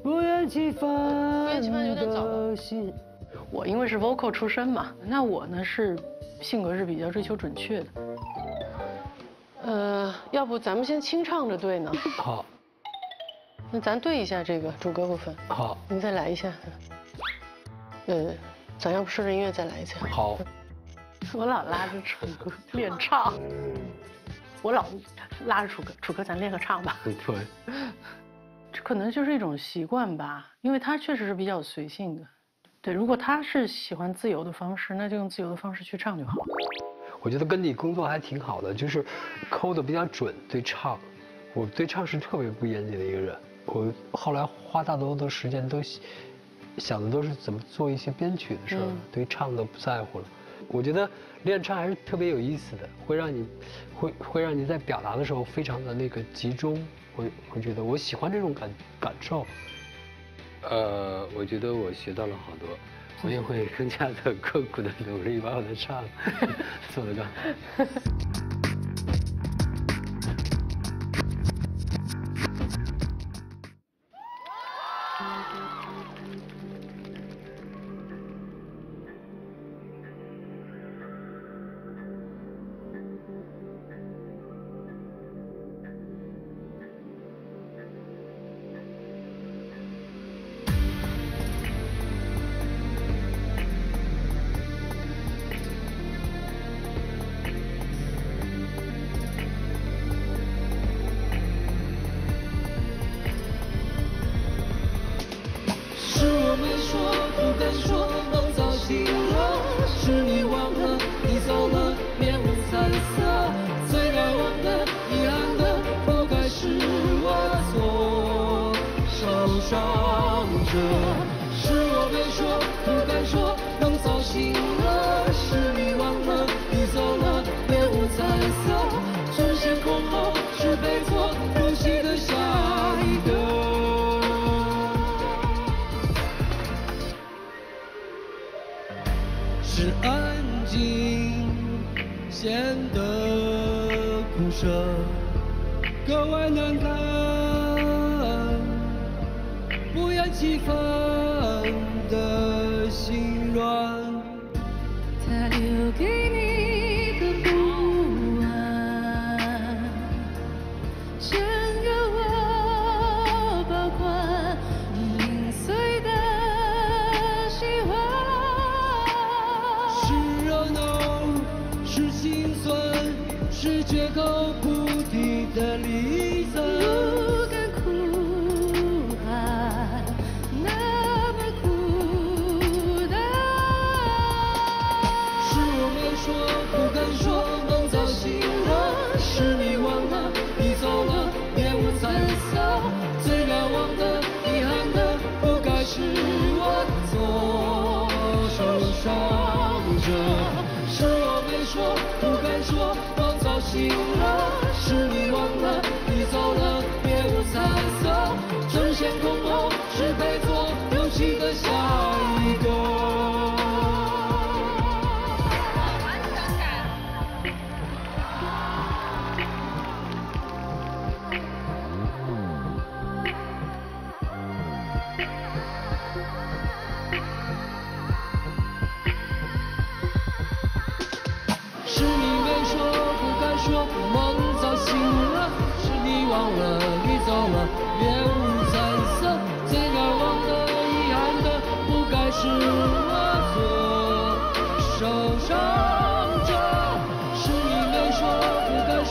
S40: 不厌其烦。
S39: 不厌其烦有点早了。我因为是 vocal 出身嘛，那我呢是性格是比较追求准确的。呃，要不咱们先清唱着对呢？
S40: 好。
S39: 那咱对一下这个主歌部分。
S40: 好。
S39: 您再来一下。呃，咱要不顺着音乐再来一次？
S40: 好。
S39: 我老拉着楚哥 练唱，我老拉着楚哥，楚哥咱练个唱吧。
S40: 对。
S39: 这可能就是一种习惯吧，因为他确实是比较随性的。对，如果他是喜欢自由的方式，那就用自由的方式去唱就好。
S40: 我觉得跟你工作还挺好的，就是抠的比较准，对唱，我对唱是特别不严谨的一个人。我后来花大多的时间都想的都是怎么做一些编曲的事儿，
S39: 嗯、
S40: 对唱都不在乎了。我觉得练唱还是特别有意思的，会让你，会会让你在表达的时候非常的那个集中。会会觉得我喜欢这种感感受。呃，我觉得我学到了好多，我也会更加的刻苦的努力把我的唱 做得更好。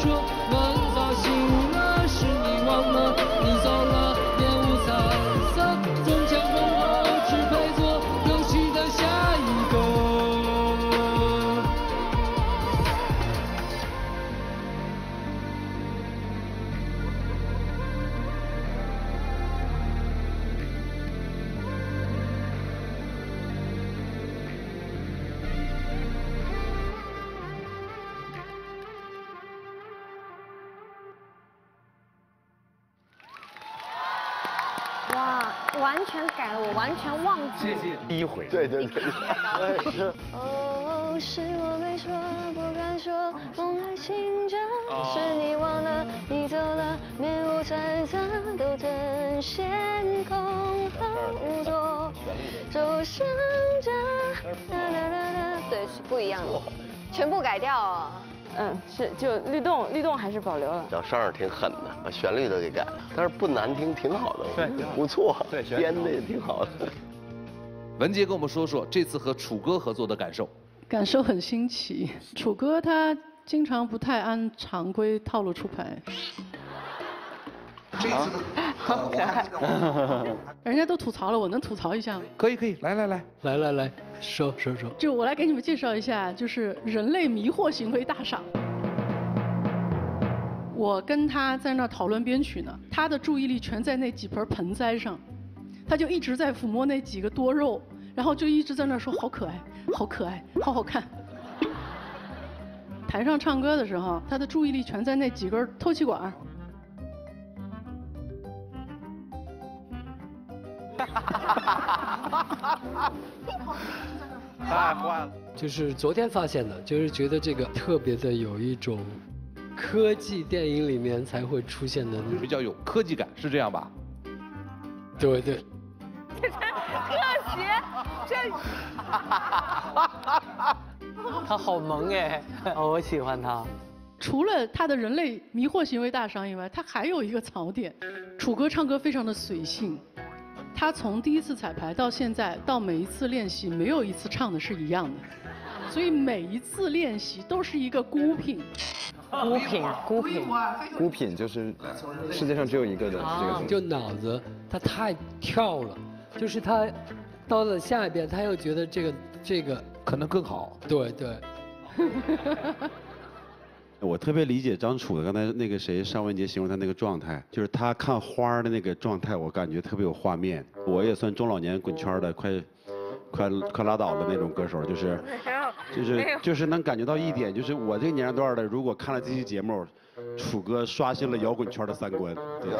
S41: 说，
S13: 全忘记。
S1: 谢谢。
S17: 第一回。
S16: 对对对。
S13: 哦，是我没说，不敢说，梦还醒着，
S16: 哦
S13: 是你忘了，你走了，面无彩色，都争先恐后无措，受伤着，哒哒哒哒，对，是不一样的，全部改掉哦。
S20: 嗯，是就律动，律动还是保留了。
S16: 小声儿挺狠的，把旋律都给改了，但是不难听，挺好的，
S1: 对
S16: 不错，
S1: 对
S16: 编的也挺好的。
S1: 文杰跟我们说说这次和楚歌合作的感受。
S26: 感受很新奇。楚歌他经常不太按常规套路出牌，
S1: 这次
S26: 好可爱。人家都吐槽了，我能吐槽一下吗？
S1: 可以可以，来来来，
S40: 来来来，说说说。
S26: 就我来给你们介绍一下，就是人类迷惑行为大赏。我跟他在那儿讨论编曲呢，他的注意力全在那几盆盆栽上，他就一直在抚摸那几个多肉，然后就一直在那说好可爱，好可爱，好好看。台上唱歌的时候，他的注意力全在那几根透气管
S17: 太坏了。
S40: 就是昨天发现的，就是觉得这个特别的有一种科技电影里面才会出现的那种
S1: 比较有科技感，是这样吧？
S40: 对对，
S13: 特写，这
S30: 他好萌哎，哦我喜欢他。
S26: 除了他的人类迷惑行为大赏以外，他还有一个槽点，楚歌唱歌非常的随性。他从第一次彩排到现在，到每一次练习，没有一次唱的是一样的，所以每一次练习都是一个孤品。
S30: 孤品，孤品，
S3: 孤品就是世界上只有一个的这个东西。
S40: 就脑子他太跳了，就是他到了下一遍，他又觉得这个这个
S1: 可能更好。
S40: 对对。
S42: 我特别理解张楚的刚才那个谁尚雯婕形容他那个状态，就是他看花儿的那个状态，我感觉特别有画面。我也算中老年滚圈儿的，快快快拉倒的那种歌手，就是 就是就是能感觉到一点，就是我这个年龄段的，如果看了这期节目，楚哥刷新了摇滚圈的三观。对，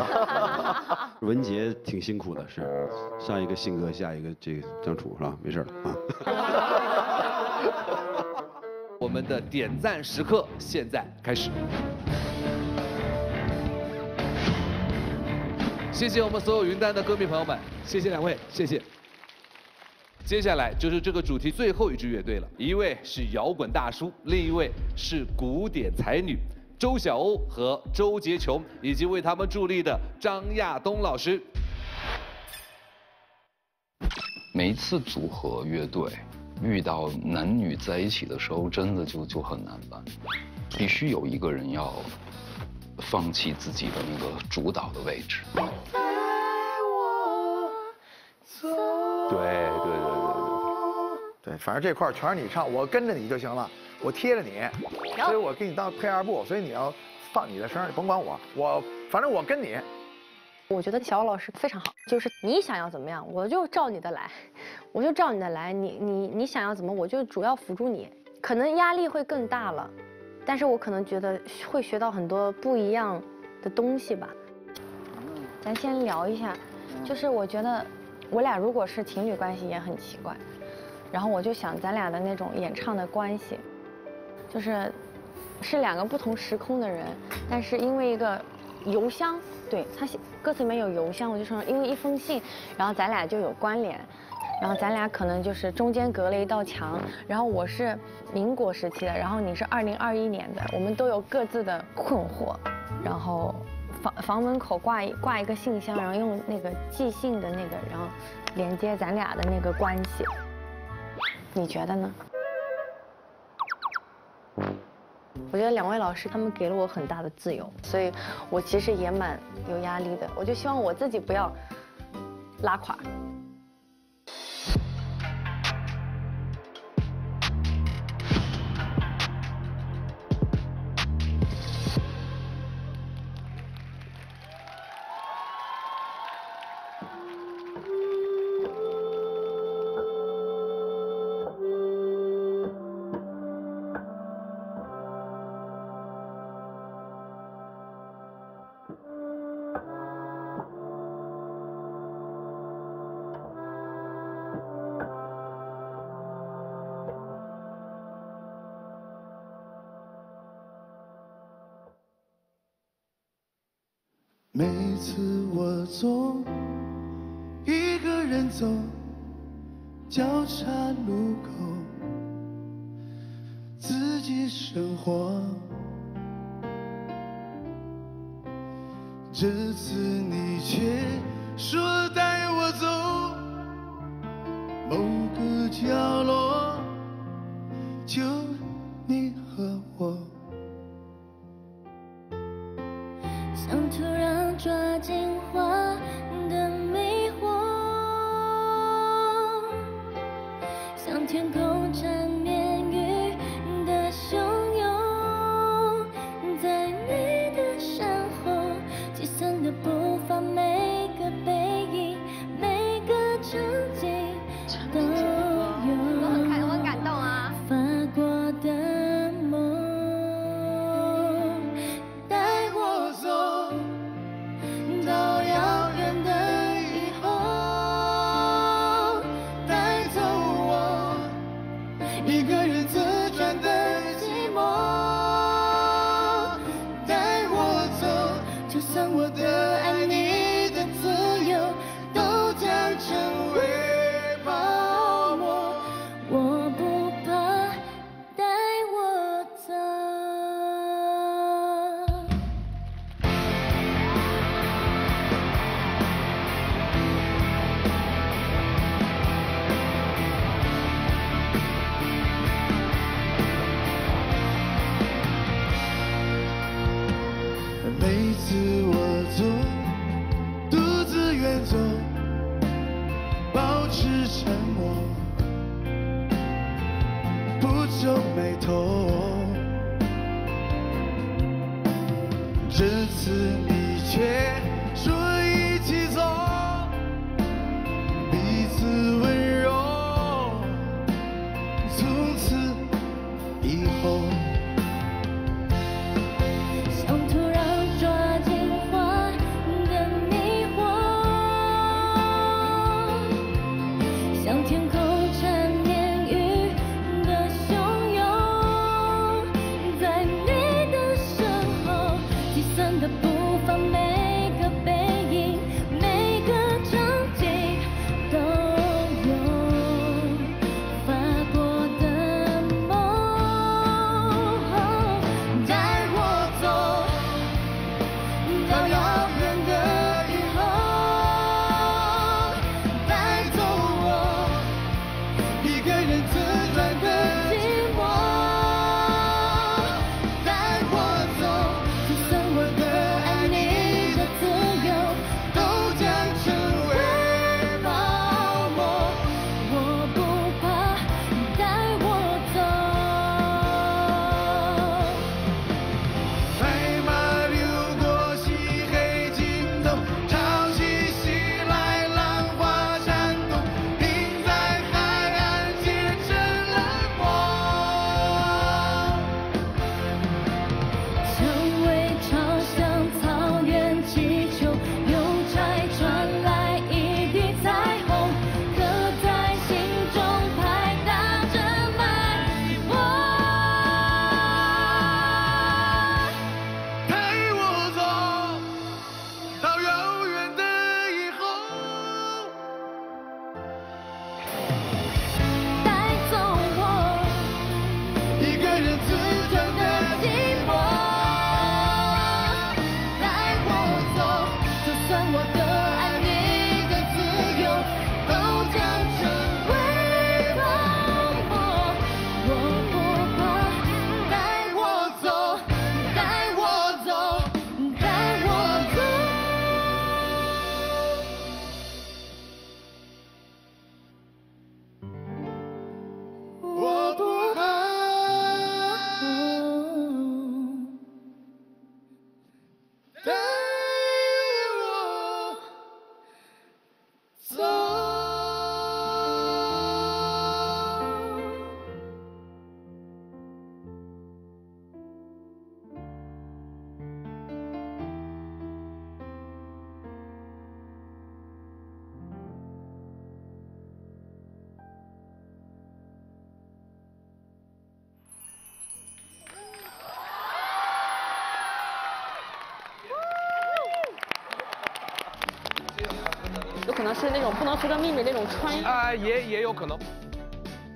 S42: 文杰挺辛苦的，是上一个新哥，下一个这个张楚是吧？没事了啊。
S1: 我们的点赞时刻现在开始。谢谢我们所有云丹的歌迷朋友们，谢谢两位，谢谢。接下来就是这个主题最后一支乐队了，一位是摇滚大叔，另一位是古典才女周晓鸥和周洁琼，以及为他们助力的张亚东老师。
S23: 每一次组合乐队
S37: 遇到男女在一起的时候，真的就就很难办，必须有一个人要放弃自己的那个主导的位置。
S43: 对对对对对对，反正这块儿全是你唱，我跟着你就行了，我贴着你，所以我给你当配二部，所以你要放你的声，你甭管我，我反正我跟你。
S35: 我觉得小老师非常好，就是你想要怎么样，我就照你的来，我就照你的来，你你你想要怎么，我就主要辅助你，可能压力会更大了，但是我可能觉得会学到很多不一样的东西吧。咱先聊一下，就是我觉得我俩如果是情侣关系也很奇怪，然后我就想咱俩的那种演唱的关系，就是是两个不同时空的人，但是因为一个邮箱，对他写歌词里面有邮箱，我就说因为一封信，然后咱俩就有关联，然后咱俩可能就是中间隔了一道墙，然后我是民国时期的，然后你是二零二一年的，我们都有各自的困惑，然后房房门口挂一挂一个信箱，然后用那个寄信的那个，然后连接咱俩的那个关系，你觉得呢？我觉得两位老师他们给了我很大的自由，所以我其实也蛮有压力的。我就希望我自己不要拉垮。
S11: 次我总一个人走交叉路口，自己生活。这次你却说带我走某个角
S20: 是那种不能说的秘密那种穿衣。
S2: 啊，也也有可能。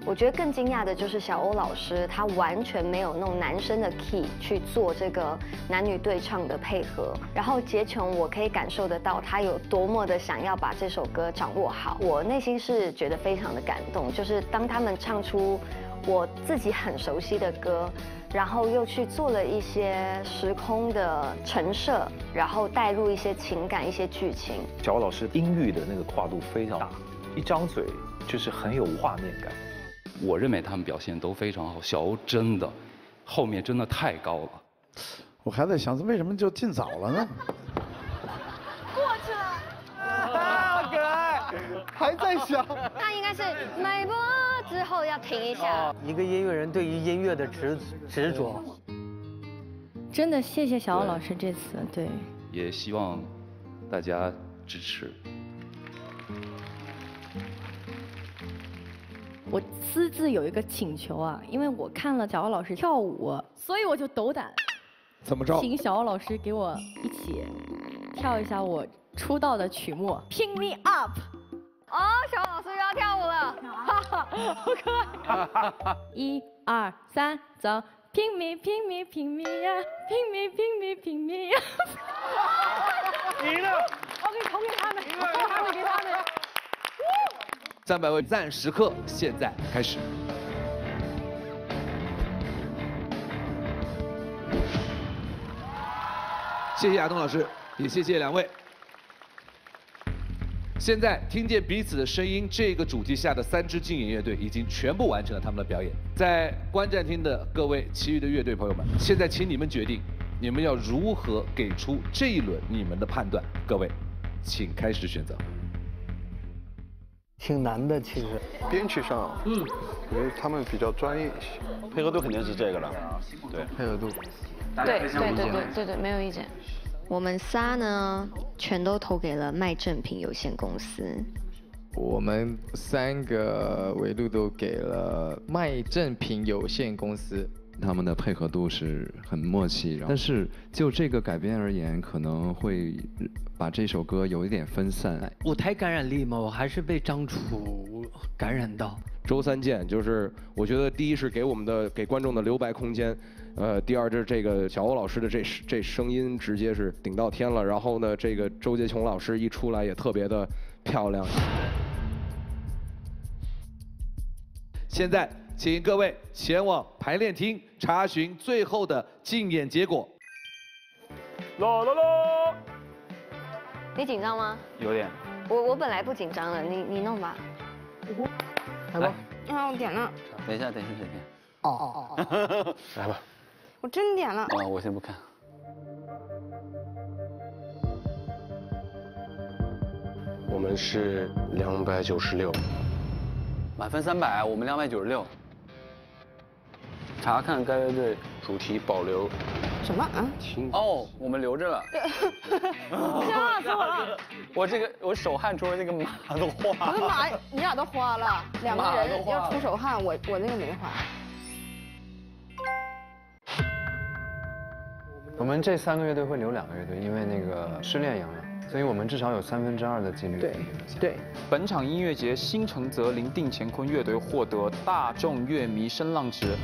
S13: 我觉得更惊讶的就是小欧老师，他完全没有弄男生的 key 去做这个男女对唱的配合。然后杰琼，我可以感受得到他有多么的想要把这首歌掌握好。我内心是觉得非常的感动，就是当他们唱出我自己很熟悉的歌，然后又去做了一些时空的陈设，然后带入一些情感、一些剧情。
S17: 小欧老师音域的那个跨度非常大，一张嘴就是很有画面感。
S23: 我认为他们表现都非常好，小欧真的后面真的太高了。
S44: 我还在想，为什么就进早了呢？
S20: 过去了。
S2: 啊，可爱，还在想。
S13: 那应该是美波之后要停一下。
S2: 一个音乐人对于音乐的执执着。
S45: 真的谢谢小欧老师这次，对。
S23: 也希望大家支持。
S45: 我私自有一个请求啊，因为我看了小欧老师跳舞，所以我就斗胆，
S1: 怎么着？
S45: 请小欧老师给我一起跳一下我出道的曲目《Pick Me Up》。
S13: 哦，小老师又要跳舞了，
S45: 哈哈，好可爱。一二三，走！Pick me, pick me, pick me up, pick me, pick me, pick me up。
S2: 赢了，
S20: 我给投给他们，给他们，给他们。
S1: 三百位赞时刻现在开始。谢谢亚东老师，也谢谢两位。现在听见彼此的声音，这个主题下的三支竞演乐队已经全部完成了他们的表演。在观战厅的各位其余的乐队朋友们，现在请你们决定，你们要如何给出这一轮你们的判断。各位，请开始选择。
S2: 挺难的，其实。
S3: 编曲上，嗯，我觉得他们比较专业一些。
S18: 配合度肯定是这个了，对，
S3: 配合度。
S13: 对对对对对对，没有意见。我们仨呢，全都投给了麦正品有限公司。
S46: 我们三个维度都给了麦正品有限公司。
S9: 他们的配合度是很默契，但是就这个改编而言，可能会把这首歌有一点分散。
S2: 舞台感染力嘛，我还是被张楚感染到。
S47: 周三见，就是我觉得第一是给我们的给观众的留白空间，呃，第二就是这个小欧老师的这这声音直接是顶到天了，然后呢，这个周杰琼老师一出来也特别的漂亮。
S1: 现在。请各位前往排练厅查询最后的竞演结果。
S2: 啦啦啦！
S13: 你紧张吗？
S23: 有点。
S13: 我我本来不紧张的，你你弄吧。
S2: 来吧。
S20: 啊，我点了。
S23: 等一下，等一下，等一下。
S2: 哦哦哦。来吧。
S20: 我真点了。
S23: 啊，我先不看。
S18: 我们是两百九十六。
S23: 满分三百，我们两百九十六。查看该乐队主题保留。
S20: 什么啊？
S23: 哦，我们留着了。
S20: 吓 死我了！
S23: 我这个我手汗出了那个马都花。
S20: 我的马，你俩都花了，两个人要出手汗，我我那个没花。
S3: 我们这三个乐队会留两个乐队，因为那个失恋赢了，所以我们至少有三分之二的几率。
S2: 对对。
S15: 本场音乐节，新城泽林定乾坤乐队获得大众乐迷声浪值。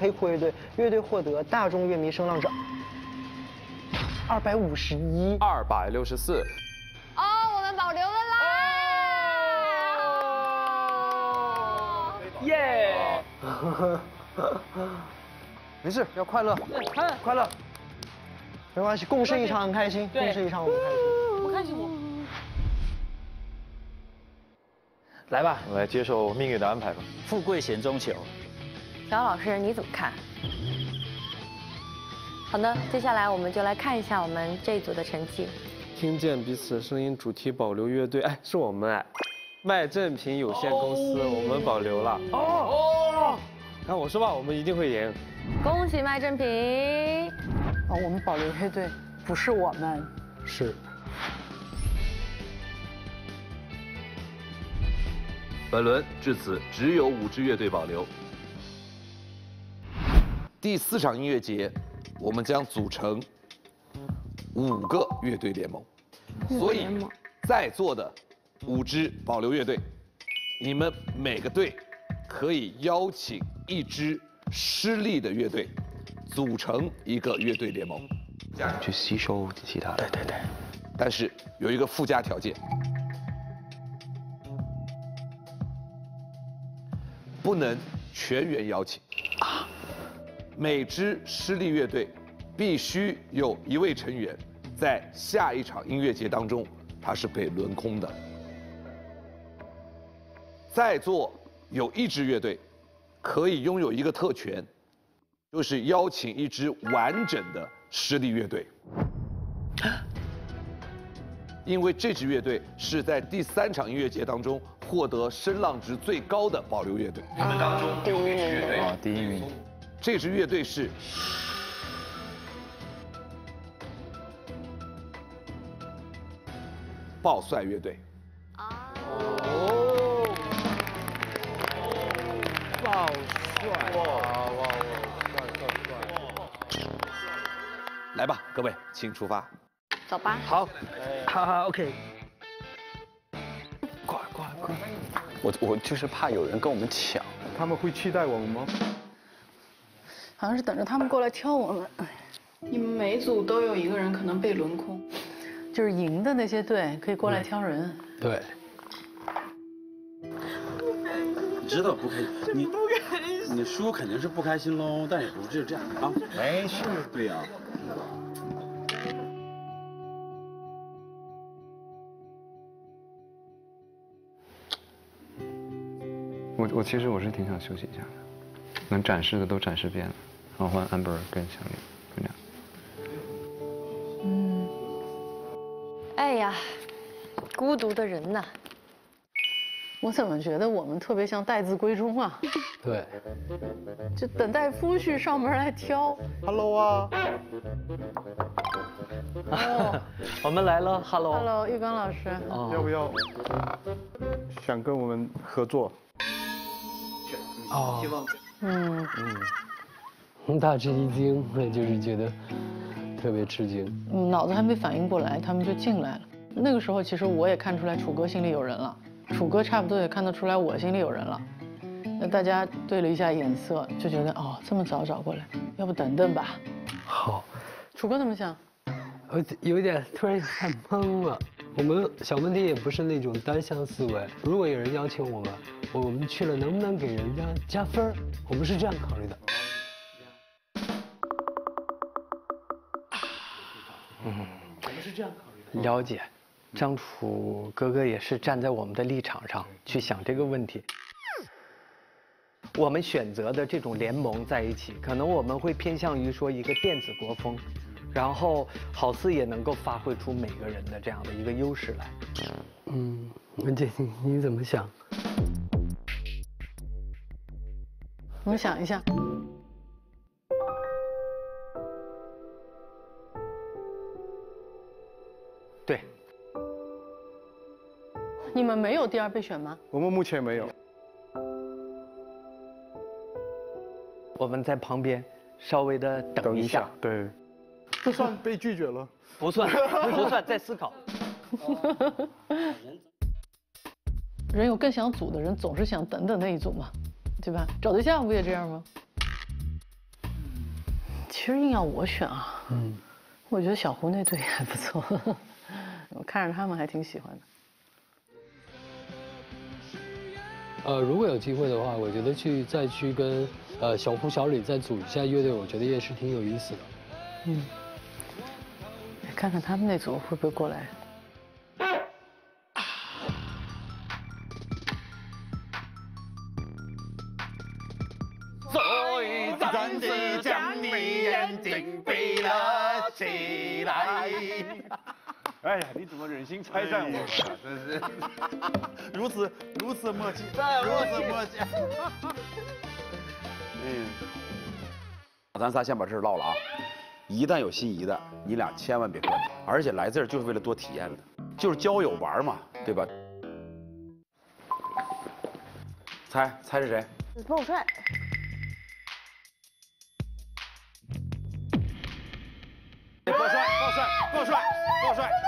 S2: 黑酷乐队乐队获得大众乐迷声浪值二百五十一，
S15: 二百六十四。
S13: 哦，我们保留了
S2: 啦！耶！没事，要快乐，快乐，没关系，共事一场很开心，共事一场我们开心，
S20: 我开心。
S17: 来吧，我来接受命运的安排吧。
S34: 富贵险中求。
S13: 小老师你怎么看？好的，接下来我们就来看一下我们这一组的成绩。
S47: 听见彼此的声音，主题保留乐队，哎，是我们哎，麦正品有限公司，我们保留了。哦，看我说吧，我们一定会赢。
S13: 恭喜麦正品。
S39: 哦，我们保留乐队，不是我们。
S47: 是。
S1: 本轮至此只有五支乐队保留。第四场音乐节，我们将组成五个乐队联盟，所以在座的五支保留乐队，你们每个队可以邀请一支失利的乐队组成一个乐队联盟，这样
S16: 去吸收其他的。
S1: 对对对。但是有一个附加条件，不能全员邀请啊。每支失利乐队必须有一位成员在下一场音乐节当中，他是被轮空的。在座有一支乐队可以拥有一个特权，就是邀请一支完整的实力乐队。因为这支乐队是在第三场音乐节当中获得声浪值最高的保留乐队。你们当中有一支乐队，
S16: 啊，第一名。
S1: 这支乐队是暴帅乐队。
S30: 哦，暴帅！哇哇哇！帅帅帅！
S1: 来吧，各位，请出发。
S13: 走吧。
S30: 好，好好，OK。
S16: 快快快！我我就是怕有人跟我们抢。
S3: 他们会期待我们吗？
S39: 好像是等着他们过来挑我们。你们每组都有一个人可能被轮空，就是赢的那些队可以过来挑人。
S40: 对。
S23: 你知道不可以，你你输肯定是不开心喽，但也不是这样啊。没事。对呀。
S3: 我我其实我是挺想休息一下的，能展示的都展示遍了，然后换 amber 跟小林，就这样。
S13: 嗯，哎呀，孤独的人呐。
S39: 我怎么觉得我们特别像待字闺中啊？
S40: 对，
S39: 就等待夫婿上门来挑。
S43: Hello 啊。
S39: 哦，
S30: 我们来了，Hello。
S39: Hello，玉刚老师。
S43: 要不要想跟我们合作？
S40: 哦，
S39: 嗯
S40: 嗯，大吃一惊，就是觉得特别吃惊。
S39: 嗯，脑子还没反应过来，他们就进来了。那个时候其实我也看出来楚哥心里有人了，楚哥差不多也看得出来我心里有人了。那大家对了一下眼色，就觉得哦，这么早找过来，要不等等吧。
S40: 好，
S39: 楚哥怎么想？
S40: 我有点突然太懵了。我们小问题也不是那种单向思维。如果有人邀请我们，我们去了能不能给人家加分？我们是这样考虑的。
S30: 嗯，
S40: 我们是这样考虑的。
S30: 了解，张楚哥哥也是站在我们的立场上去想这个问题。我们选择的这种联盟在一起，可能我们会偏向于说一个电子国风，然后好似也能够发挥出每个人的这样的一个优势来。
S40: 嗯，文姐，你你怎么想？
S39: 我们想一下。
S30: 对。
S39: 你们没有第二备选吗？
S43: 我们目前没有。
S30: 我们在旁边稍微的等一下。
S43: 对。这算被拒绝了？
S30: 不算，不算，在思考。
S39: 人有更想组的人，总是想等等那一组嘛，对吧？找对象不也这样吗？其实硬要我选啊，嗯，我觉得小胡那队还不错，我看着他们还挺喜欢的。
S40: 呃，如果有机会的话，我觉得去再去跟呃小胡、小李再组一下乐队，我觉得也是挺有意思的。
S39: 嗯，看看他们那组会不会过来。
S11: 最暂时将你眼睛闭了起来。
S23: 哎呀，你怎么忍心拆散我们啊？真是，
S43: 如此如此默契，如此默契。
S23: 嗯，咱仨先把这事唠了啊！一旦有心仪的，你俩千万别客气。而且来这儿就是为了多体验的，就是交友玩嘛，对吧？猜猜是谁？
S13: 暴帅。
S23: 暴帅，暴帅。
S34: 够帅，够帅！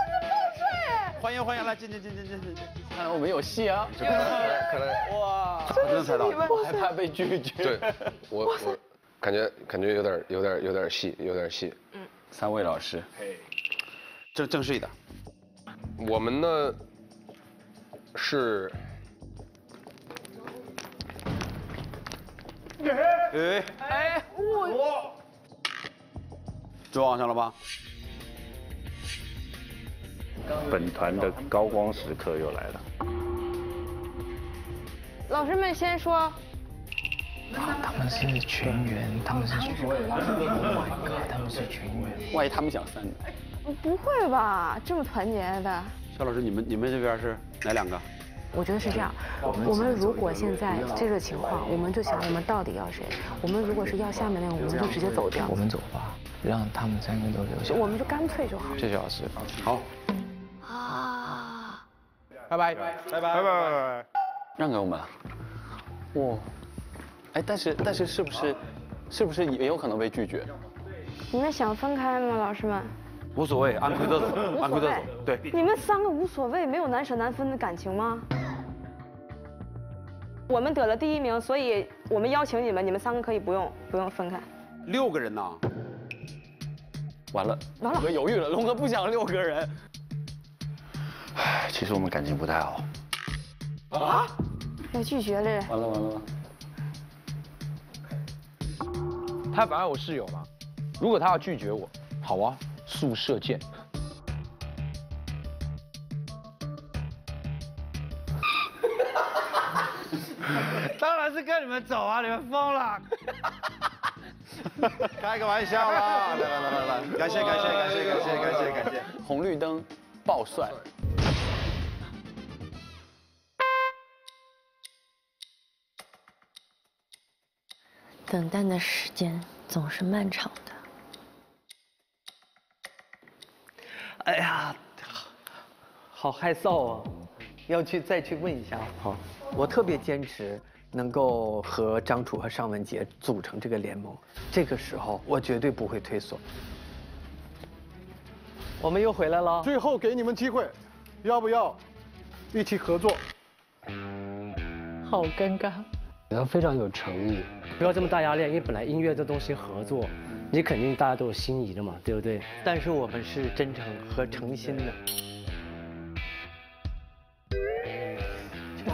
S34: 欢迎欢迎，来进进进进进进进！
S18: 看来我们有戏啊！
S16: 可能可能
S34: 哇，我真的猜到，
S18: 我害怕被拒绝。
S16: 对，我我感觉感觉有点有点有点戏，有点戏。
S18: 嗯，三位老师，
S34: 正正式一点。
S16: 我们呢是
S34: 哎
S18: 哎，
S34: 我追望上了吧？
S24: 本团的高光时刻又来了。
S20: 老师们先说。
S24: 他们是全员，他们是全员。他们是全员。
S18: 万一他们想三个？
S20: 不会吧，这么团结的。
S34: 肖老师，你们你们这边是哪两个？
S20: 我觉得是这样，我们如果现在这个情况，我们就想我们到底要谁？我们如果是要下面那个，我们就直接走掉。
S24: 我们走吧，让他们三个都留下。
S20: 我们就干脆就好。
S24: 谢谢老师。
S34: 好。
S20: 啊。
S34: 拜拜
S24: 拜
S34: 拜拜拜拜。
S18: 让给我们。哇。哎，但是但是是不是，是不是也有可能被拒绝？
S20: 你们想分开吗，老师们？
S34: 无所谓，按规则走，按规则走。对。
S20: 你们三个无所谓，没有难舍难分的感情吗？我们得了第一名，所以我们邀请你们，你们三个可以不用不用分开。
S34: 六个人呐。
S18: 完了，
S20: 完了，
S18: 龙哥犹豫了，龙哥不想六个人。
S24: 唉，其实我们感情不太好。
S20: 啊？要拒绝了。
S18: 完了完了。
S48: 他反而我室友嘛，如果他要拒绝我，好啊，宿舍见。
S30: 当然是跟你们走啊，你们疯了。
S34: 开个玩笑啦，来来来来来，感谢感谢感谢感谢感谢感谢，
S18: 红绿灯爆帅。
S45: 等待的时间总是漫长的。
S30: 哎呀，好害臊啊，要去再去问一下。好，我特别坚持能够和张楚和尚雯婕组成这个联盟，这个时候我绝对不会退缩。我们又回来了，
S49: 最后给你们机会，要不要一起合作？
S39: 好尴尬。
S40: 你要非常有诚意，不要这么大压力，因为本来音乐这东西合作，你肯定大家都有心仪的嘛，对不对？
S30: 但是我们是真诚和诚心的。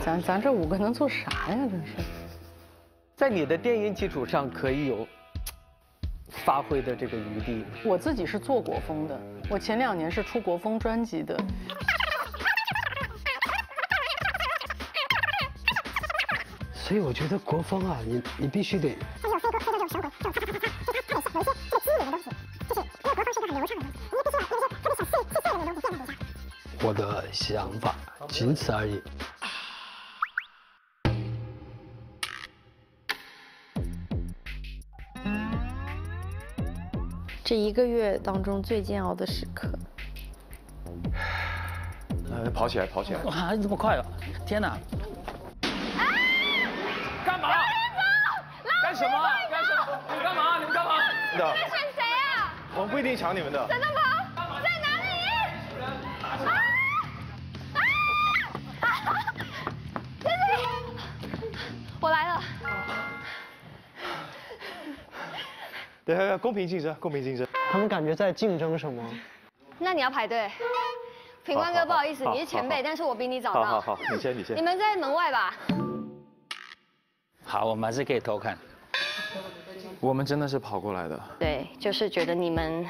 S39: 咱咱这五个能做啥呀？真是，
S30: 在你的电音基础上可以有发挥的这个余地。
S39: 我自己是做国风的，我前两年是出国风专辑的。
S40: 所以我觉得国风啊，你你必须得。
S50: 就是有 C 歌，或者有小狗，这种咔咔咔咔咔，有一些特别基本的东西，就是因为国风是一个很流畅的东西，你必须要有一些特别小碎碎碎的东西放在底下。
S40: 我的想法仅此而已。
S45: 这一个月当中最煎熬的时刻。
S34: 呃，跑起来，跑起来！
S8: 哇，你这么快啊！天哪！
S50: 干嘛？
S17: 干什么？干什么？你干嘛？你们干嘛？
S50: 你在选谁啊？
S17: 我们不一定抢你们的。
S50: 沈东鹏在哪里？啊！啊！姐姐，我来了。
S17: 对，公平竞争，公平竞争。
S40: 他们感觉在竞争什么？
S13: 那你要排队。品冠哥，不好意思，你是前辈，但是我比你早到。
S17: 好好好，你先，你先。
S13: 你们在门外吧？
S8: 好，我们还是可以偷看。
S15: 我们真的是跑过来的。
S13: 对，就是觉得你们，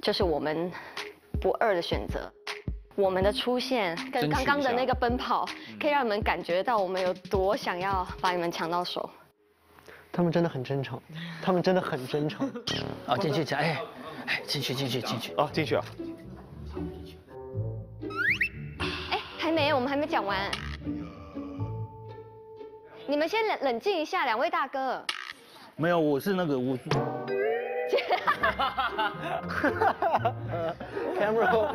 S13: 就是我们不二的选择。我们的出现跟刚刚的那个奔跑，可以让你们感觉到我们有多想要把你们抢到手。
S40: 他们真的很真诚，他们真的很真诚。
S8: 哦，进去讲，哎，哎，进去，进去，进去。
S17: 哦，进去啊。
S13: 哎，还没，我们还没讲完。你们先冷冷静一下，两位大哥。
S8: 没有，我是那个我。
S30: Camera。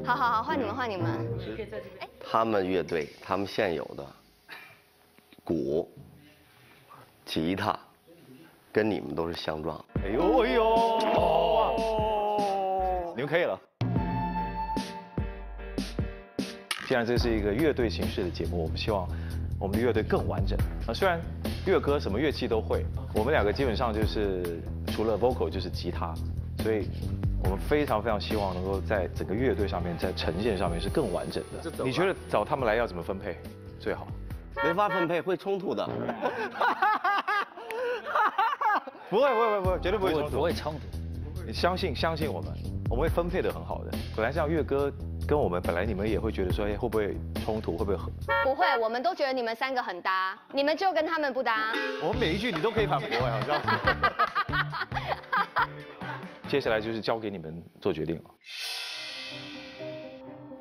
S13: 好好好，换你们，换你们。
S16: 他们乐队，他们现有的鼓、吉他，跟你们都是相撞。
S17: 哎呦哎呦！你们可以了。既然这是一个乐队形式的节目，我们希望我们的乐队更完整。啊，虽然乐歌什么乐器都会，我们两个基本上就是除了 vocal 就是吉他，所以我们非常非常希望能够在整个乐队上面，在呈现上面是更完整的。你觉得找他们来要怎么分配最好？
S16: 没法分配，会冲突的。
S17: 不会不会不会，绝对不会冲突，
S34: 不会冲突。
S17: 你相信相信我们，我们会分配的很好的。本来像乐歌跟我们，本来你们也会觉得说，哎，会不会冲突，会不会很？
S13: 不会，我们都觉得你们三个很搭，你们就跟他们不搭。
S17: 我们每一句你都可以反驳哎，好像。接下来就是交给你们做决定了。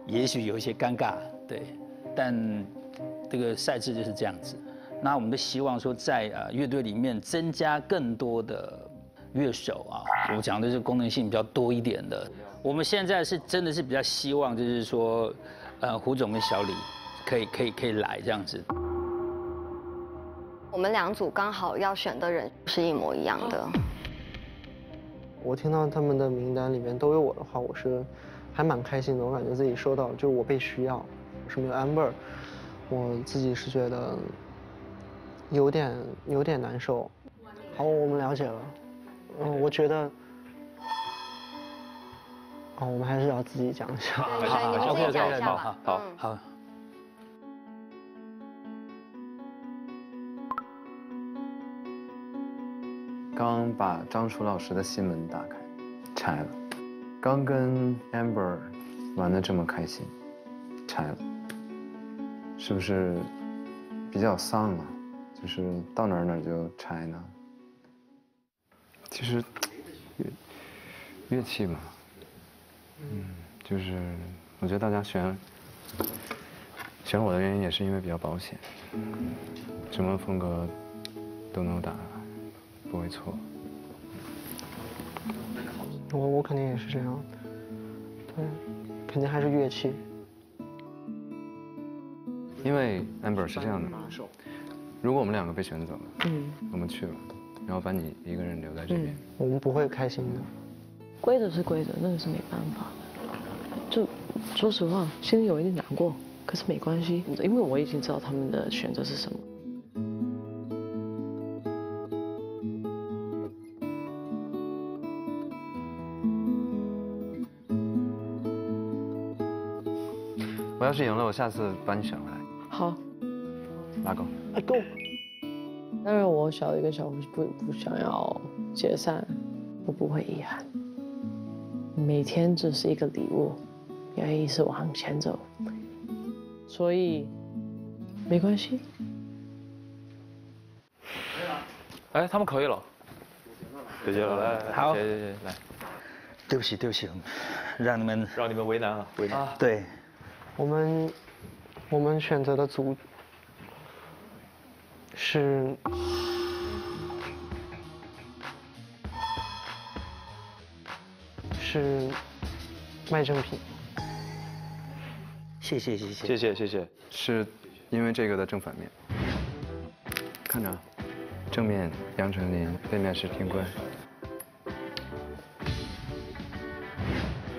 S34: 也许有一些尴尬，对，但这个赛制就是这样子。那我们都希望说，在呃乐队里面增加更多的乐手啊，我讲的是功能性比较多一点的。我们现在是真的是比较希望，就是说，呃，胡总跟小李可以可以可以来这样子。
S13: 我们两组刚好要选的人是一模一样的。
S2: 我听到他们的名单里面都有我的话，我是还蛮开心的。我感觉自己收到，就是我被需要。我是没有 amber，我自己是觉得有点有点难受。好，我们了解了。嗯，我觉得，哦，我们还是要自己讲一下。
S13: 好，你们自己讲一下吧。
S34: 好，好。
S3: 刚把张楚老师的心门打开，拆了。刚跟 Amber 玩的这么开心，拆了。是不是比较丧啊？就是到哪儿哪儿就拆呢？其实乐乐器嘛，嗯，就是我觉得大家选选我的原因也是因为比较保险，什么风格都能打。不会错。
S2: 我我肯定也是这样，对，肯定还是乐器。
S3: 因为 Amber 是这样的，如果我们两个被选走了，
S2: 嗯，
S3: 我们去了，然后把你一个人留在这边，
S2: 我们不会开心的。
S4: 规则是规则，那个是没办法。就说实话，心里有一点难过，可是没关系，因为我已经知道他们的选择是什么。
S3: 我要是赢了，我下次把你选回来。
S4: 好，
S3: 拉钩。
S2: 拉钩。
S4: 当然，我小一跟小胡不不想要解散，我不会遗憾。每天只是一个礼物，要一直往前走，所以没关系。
S17: 哎，他们可以了。姐姐了，来，
S34: 好，
S17: 姐姐姐来。
S34: 对不起，对不起，让你们
S17: 让你们为难了，为难。
S34: 对。
S2: 我们我们选择的组是是卖正品。
S34: 谢谢谢谢
S17: 谢谢谢谢，
S3: 是因为这个的正反面。看着，正面杨丞琳，背面是天官。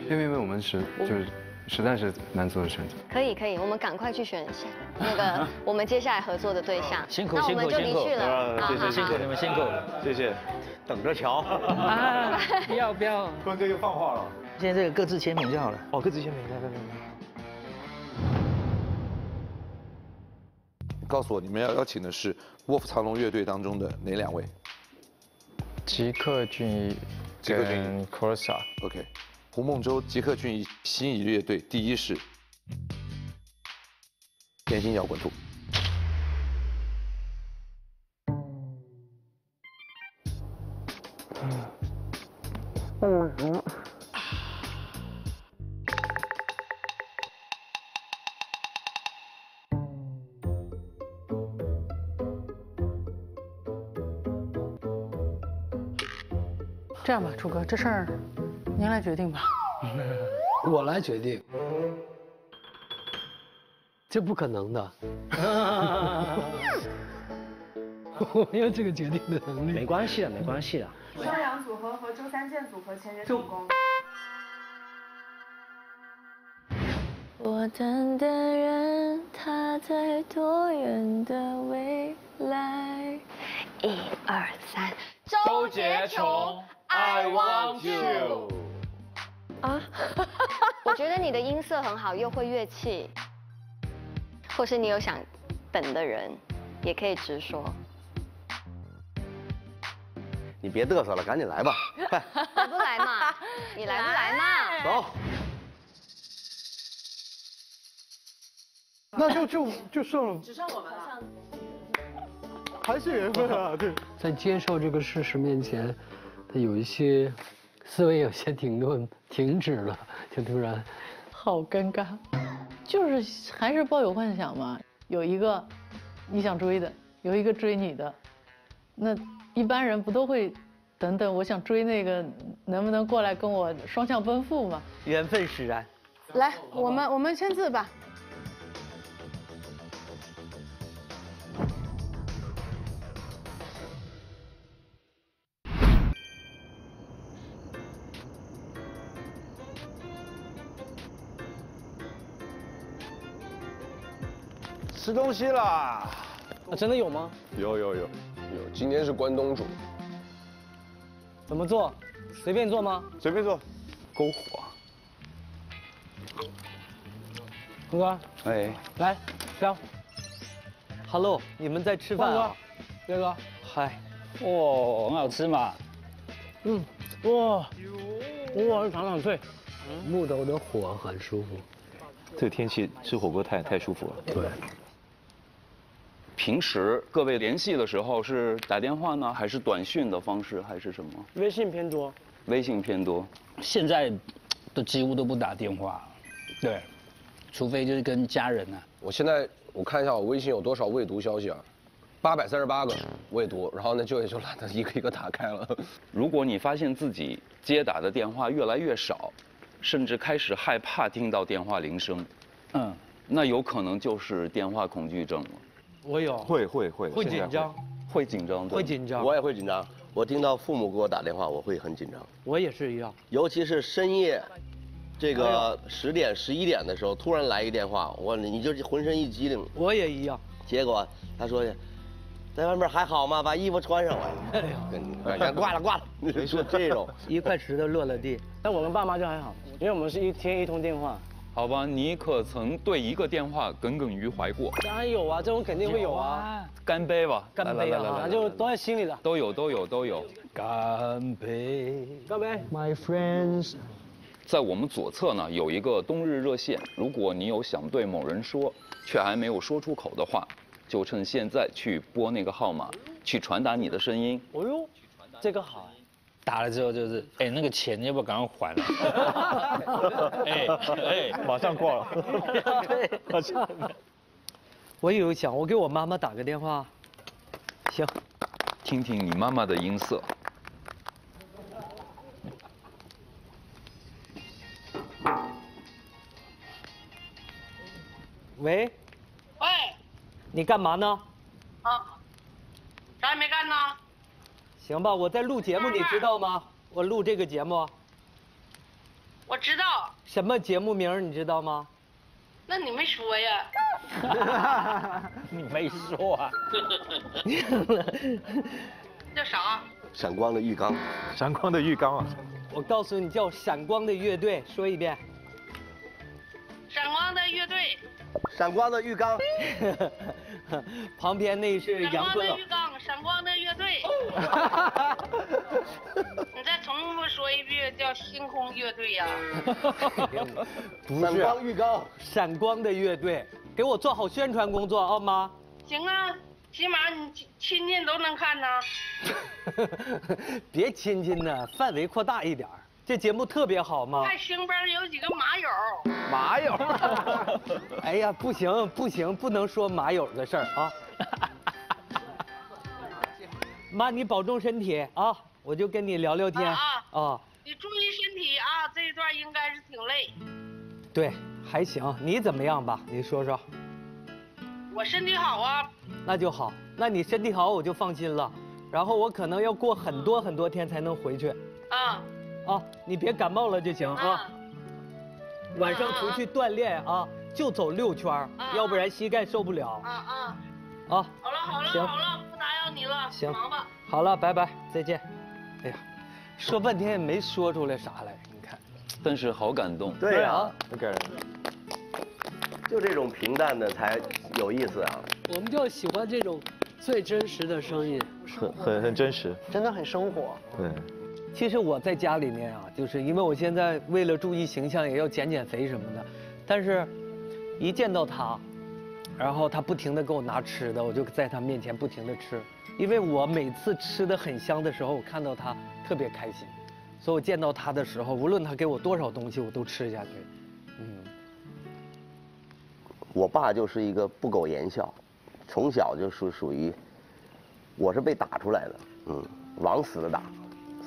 S3: 因为因为我们是就是实在是难做的选择。
S13: 可以可以，我们赶快去选下那个 我们接下来合作的对象。
S34: 辛苦
S13: 那我们就
S34: 辛苦辛苦
S13: 离去了。好好
S34: 辛苦你们辛苦，
S17: 谢谢，等着瞧。
S34: 啊不要 不要，
S17: 坤哥又放话了。
S34: 现在这个各自签名就好了。
S17: 哦，各自签名，来来来来。
S1: 告诉我，你们要邀请的是卧虎藏龙乐队当中的哪两位？
S3: 吉克隽逸
S1: 吉克隽逸
S3: 跟 Corsa。
S1: OK，胡梦舟、吉克隽逸新仪乐队第一是天津摇滚兔。
S2: 嗯。
S4: 这样吧，楚哥，这事儿您来决定吧。
S40: 我来决定，这不可能的。我没有这个决定的能力。
S2: 没关系的，没关系的。
S51: 双阳组合和周三健组合签约成功。
S45: 我等的人，他在多远的未来？一二三，
S11: 周杰琼，I want you。
S13: 啊，我觉得你的音色很好，又会乐器，或是你有想等的人，也可以直说。
S16: 你别嘚瑟了，赶紧来吧，快！
S13: 来不来嘛？你来不来嘛？
S16: 走。
S49: 那就就就剩
S39: 只剩我们了。
S49: 还是缘分啊，对。
S40: 在接受这个事实面前，他有一些思维有些停顿，停止了，就突然，
S39: 好尴尬，就是还是抱有幻想嘛。有一个你想追的，有一个追你的，那一般人不都会等等，我想追那个，能不能过来跟我双向奔赴嘛？
S30: 缘分使然。
S35: 来，我们我们签字吧。
S49: 吃东西啦！
S30: 啊，真的有吗？
S52: 有有有有，今天是关东煮。
S30: 怎么做？随便做吗？
S52: 随便做，篝火。
S30: 坤哥，
S23: 哎，
S30: 来，彪。Hello，你们在吃饭啊？
S34: 岳哥，
S30: 嗨。
S34: 哇，很好吃嘛。
S30: 嗯，哇，哇，尝尝脆。
S40: 木头的火很舒服。
S17: 这个天气吃火锅太太舒服了。
S40: 对。
S23: 平时各位联系的时候是打电话呢，还是短讯的方式，还是什么？
S30: 微信偏多。
S23: 微信偏多。
S34: 现在都几乎都不打电话，对，除非就是跟家人啊。
S52: 我现在我看一下我微信有多少未读消息啊，八百三十八个未读，然后呢就也就懒得一个一个打开了。
S23: 如果你发现自己接打的电话越来越少，甚至开始害怕听到电话铃声，
S34: 嗯，
S23: 那有可能就是电话恐惧症了。
S30: 我有。
S17: 会会会。
S30: 会紧张。
S23: 会紧张。
S30: 会紧张。
S16: 我也会紧张。我听到父母给我打电话，我会很紧张。
S30: 我也是一样。
S16: 尤其是深夜，这个十点、十一点的时候，突然来一个电话，我你就浑身一激灵。
S30: 我也一样。
S16: 结果他说的，在外面还好吗？把衣服穿上了。哎呀，挂了挂了。你 说这种
S30: 一块石头落了地。但我们爸妈就还好，因为我们是一天一通电话。
S23: 好吧，你可曾对一个电话耿耿于怀过？
S30: 当然有啊，这种肯定会有啊。
S23: 干杯吧，
S30: 干杯啊！就都在心里的。
S23: 都有都有都有。
S30: 干杯，干杯
S49: ，My friends。
S23: 在我们左侧呢有一个冬日热线，如果你有想对某人说却还没有说出口的话，就趁现在去拨那个号码，去传达你的声音。
S30: 哦呦，这个好。
S34: 打了之后就是，哎，那个钱要不要赶快还了？
S17: 哎哎，马上挂了。
S30: 马上。我有想，我给我妈妈打个电话。行。
S23: 听听你妈妈的音色。
S30: 喂。
S53: 喂。
S30: 你干嘛呢？
S53: 啊。啥也没干呢。
S30: 行吧，我在录节目，你知道吗？我录这个节目。
S53: 我知道。
S30: 什么节目名你知道吗？
S53: 那你没说呀。
S34: 你没说啊。
S53: 叫啥？
S16: 闪光的浴缸。
S17: 闪光的浴缸啊。
S30: 我告诉你，叫闪光的乐队，说一遍。
S53: 闪光的乐队。
S16: 闪光的浴缸。
S30: 旁边那是杨坤
S53: 了。闪光的浴缸，闪光的乐队。你再重复说一句，叫星空乐队呀。
S16: 闪光浴缸，
S30: 闪光的乐队，给我做好宣传工作，好吗？
S53: 行啊，起码你亲戚都能看呢。
S30: 别亲戚呢，范围扩大一点。这节目特别好吗？
S53: 看身边有几个马友。
S30: 马友。哎呀，不行不行，不能说马友的事儿啊。妈，你保重身体啊！我就跟你聊聊天啊。
S53: 你注意身体啊！这一段应该是挺累。
S30: 对，还行。你怎么样吧？你说说。
S53: 我身体好啊。
S30: 那就好。那你身体好，我就放心了。然后我可能要过很多很多天才能回去。啊。啊，你别感冒了就行啊。晚上出去锻炼啊，就走六圈，要不然膝盖受不了。
S53: 啊啊，
S30: 啊，
S53: 好了好了
S30: 行
S53: 好了，不打扰你了，
S30: 行
S53: 忙吧。
S30: 好了，拜拜，再见。哎呀，说半天也没说出来啥来，你看。
S23: 但是好感动。
S16: 对啊，
S17: 不感人。
S16: 就这种平淡的才有意思啊。
S40: 我们就喜欢这种最真实的声音。
S17: 很很很真实。
S30: 真的很生活。
S17: 对。
S30: 其实我在家里面啊，就是因为我现在为了注意形象，也要减减肥什么的，但是，一见到他，然后他不停的给我拿吃的，我就在他面前不停的吃，因为我每次吃的很香的时候，我看到他特别开心，所以我见到他的时候，无论他给我多少东西，我都吃下去。嗯，
S16: 我爸就是一个不苟言笑，从小就是属于，我是被打出来的，嗯，往死的打，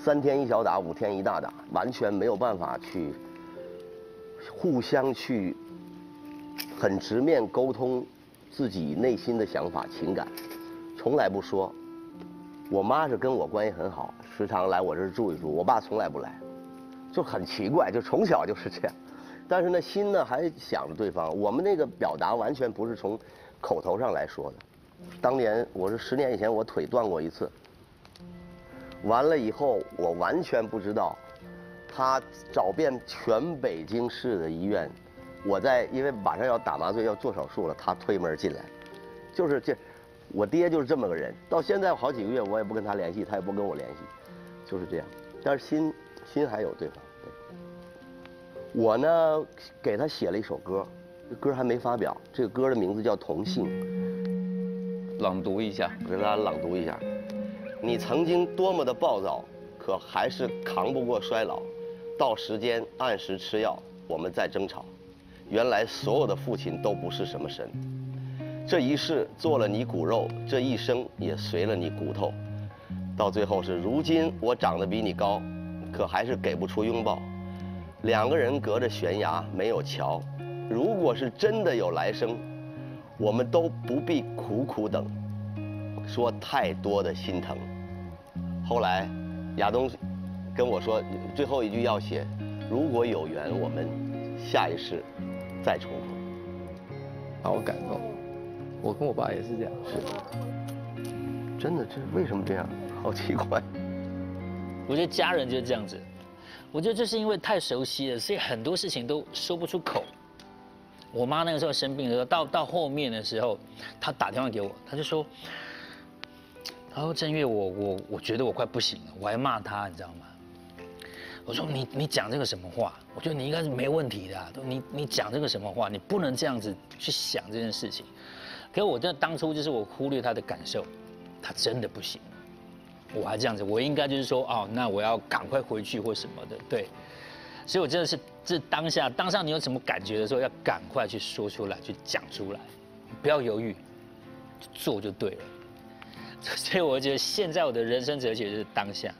S16: 三天一小打，五天一大打，完全没有办法去互相去很直面沟通自己内心的想法、情感，从来不说。我妈是跟我关系很好，时常来我这儿住一住，我爸从来不来，就很奇怪，就从小就是这样。但是呢，心呢还想着对方。我们那个表达完全不是从口头上来说的。当年我是十年以前我腿断过一次，完了以后我完全不知道，他找遍全北京市的医院，我在因为马上要打麻醉要做手术了，他推门进来，就是这，我爹就是这么个人。到现在好几个月我也不跟他联系，他也不跟我联系，就是这样。但是心心还有对方。我呢，给他写了一首歌，这歌还没发表。这个歌的名字叫《同性》，
S23: 朗读一下，
S16: 我给大家朗读一下。你曾经多么的暴躁，可还是扛不过衰老。到时间按时吃药，我们再争吵。原来所有的父亲都不是什么神。这一世做了你骨肉，这一生也随了你骨头。到最后是如今我长得比你高，可还是给不出拥抱。两个人隔着悬崖没有桥，如果是真的有来生，我们都不必苦苦等，说太多的心疼。后来，亚东跟我说最后一句要写，如果有缘，我们下一世再重逢。
S3: 把我感动，我跟我爸也是这样。
S16: 是，真的，这为什么这样？好奇怪。
S34: 我觉得家人就是这样子。我觉得就是因为太熟悉了，所以很多事情都说不出口。我妈那个时候生病的时候，到到后面的时候，她打电话给我，她就说：“然后正月我我我觉得我快不行了，我还骂他，你知道吗？”我说：“你你讲这个什么话？我觉得你应该是没问题的，你你讲这个什么话？你不能这样子去想这件事情。”可我真的当初就是我忽略他的感受，他真的不行。我还这样子，我应该就是说，哦，那我要赶快回去或什么的，对。所以我真的是这当下当下你有什么感觉的时候，要赶快去说出来，去讲出来，不要犹豫，做就对了。所以我觉得现在我的人生哲学就是当下，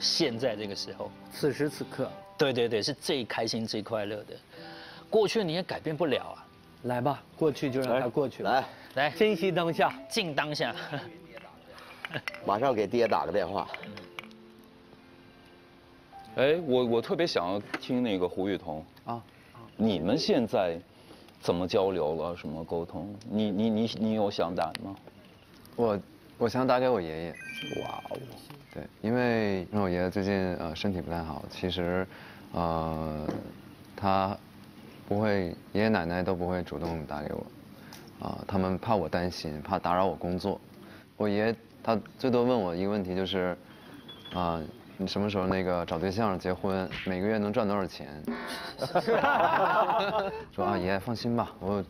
S34: 现在这个时候，
S30: 此时此刻，
S34: 对对对，是最开心最快乐的。过去你也改变不了啊，
S30: 来吧，过去就让它过去，
S16: 来
S34: 来，
S30: 珍惜当下，
S34: 尽当下。
S16: 马上给爹打个电话。
S23: 哎，我我特别想要听那个胡雨桐啊，你们现在怎么交流了？什么沟通？你你你你有想打吗？
S3: 我我想打给我爷爷。哇哦。对，因为因为我爷爷最近呃身体不太好，其实呃他不会爷爷奶奶都不会主动打给我，啊他们怕我担心，怕打扰我工作。我爷爷。他最多问我一个问题，就是，啊，你什么时候那个找对象、结婚，每个月能赚多少钱？说啊，爷爷放心吧，我，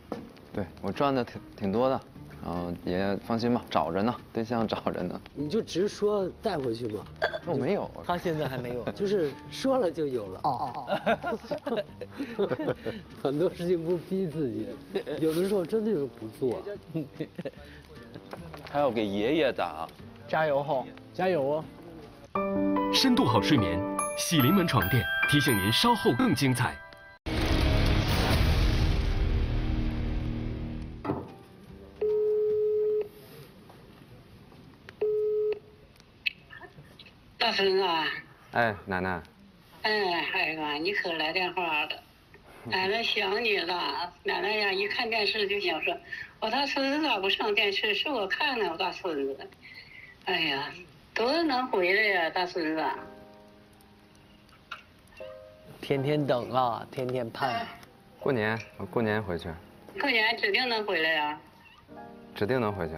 S3: 对我赚的挺挺多的，然后爷爷放心吧，找着呢，对象找着呢。
S40: 你就直说带回去吧。
S3: 我没有，
S30: 他现在还没有，
S40: 就是说了就有了。哦哦哦。很多事情不逼自己，有的时候真的就不做。
S23: 还要给爷爷打，
S30: 加油吼，加油哦！
S28: 深度好睡眠，喜临门床垫提醒您稍后更精彩。
S53: 大孙啊！
S3: 哎，奶奶。
S53: 哎，孩子，你可来电话了。奶奶想你了，奶奶呀，一看电视就想说，我大孙子咋不上电视？是我看呢，我大孙子。哎呀，多能回来呀，大孙子？
S30: 天天等啊，天天盼。
S3: 过年，我过年回去，
S53: 过年指定能回来呀，
S3: 指定能回去。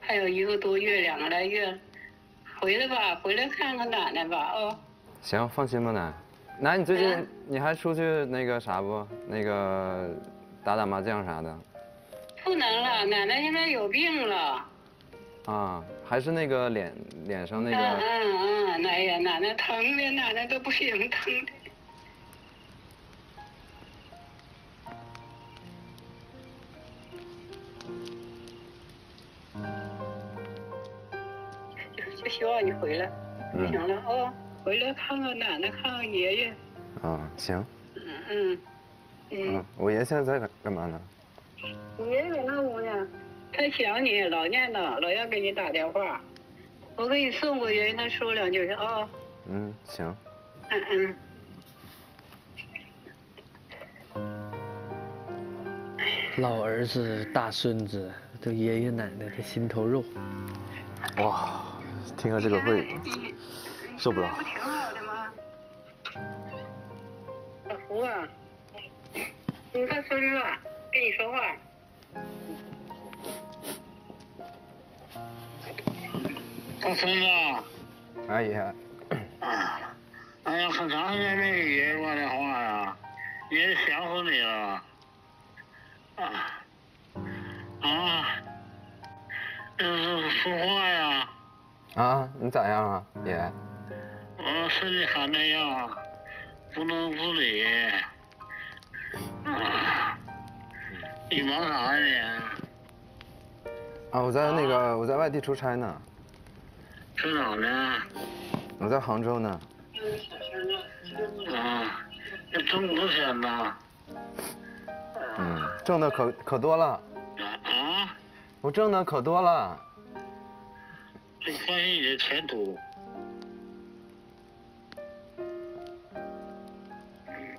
S53: 还有一个多月，两个来月，回来吧，回来看看奶奶吧，哦。
S3: 行，放心吧，奶。奶，你最近你还出去那个啥不？那个打打麻将啥的？
S53: 不能了，奶奶现在有病了。
S3: 啊，还是那个脸脸上那
S53: 嗯
S3: 个。
S53: 嗯嗯，哎呀，奶奶疼的，奶奶都不行，疼的。希望你回来，
S3: 嗯
S53: 行了哦，回来看看奶奶，看看爷爷。
S3: 啊，行。
S53: 嗯嗯嗯
S3: 嗯，，我爷现在在干干嘛呢？
S53: 爷爷在那屋呢，他想你，老念叨，老要给你打电话。我给你送过去，他说两句去啊。
S3: 嗯，行。
S53: 嗯嗯。
S30: 老儿子、大孙子都爷爷奶奶的心头肉。
S17: 哇，听了这个会受不了。
S53: 挺好的吗？老胡啊，你大孙子啊跟你说话。
S54: 大孙子，
S3: 哎爷，
S54: 哎呀，很长时间没给爷爷挂电话呀，爷爷想死你了。啊啊，这是说话呀，
S3: 啊，你咋样啊，爷？
S54: 我身体还那样，不能自理。啊，你忙啥呀你？
S3: 啊，我在那个我在外地出差呢，
S54: 去哪呢？
S3: 我在杭州呢。
S54: 啊，这挣多少钱呢？
S3: 嗯，挣的可可多了。
S54: 啊？
S3: 我挣的可多了。
S54: 这关心你的前途。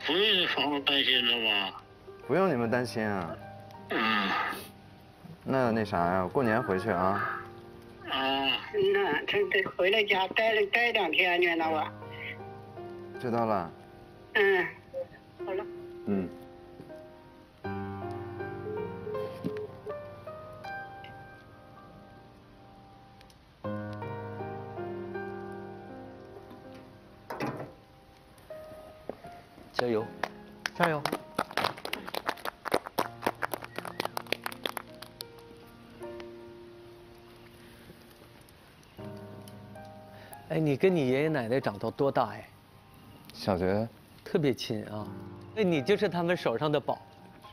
S54: 不用这房子担心了吧？
S3: 不用你们担心啊。
S54: 嗯。
S3: 那那啥呀，过年回去啊。
S54: 啊。
S53: 那这得回来家待了待两天，你知道吧？
S3: 知道了。
S53: 嗯，好了。
S3: 嗯。
S30: 加油，加油！哎，你跟你爷爷奶奶长到多大呀？
S3: 小学。
S30: 特别亲啊，那你就是他们手上的宝。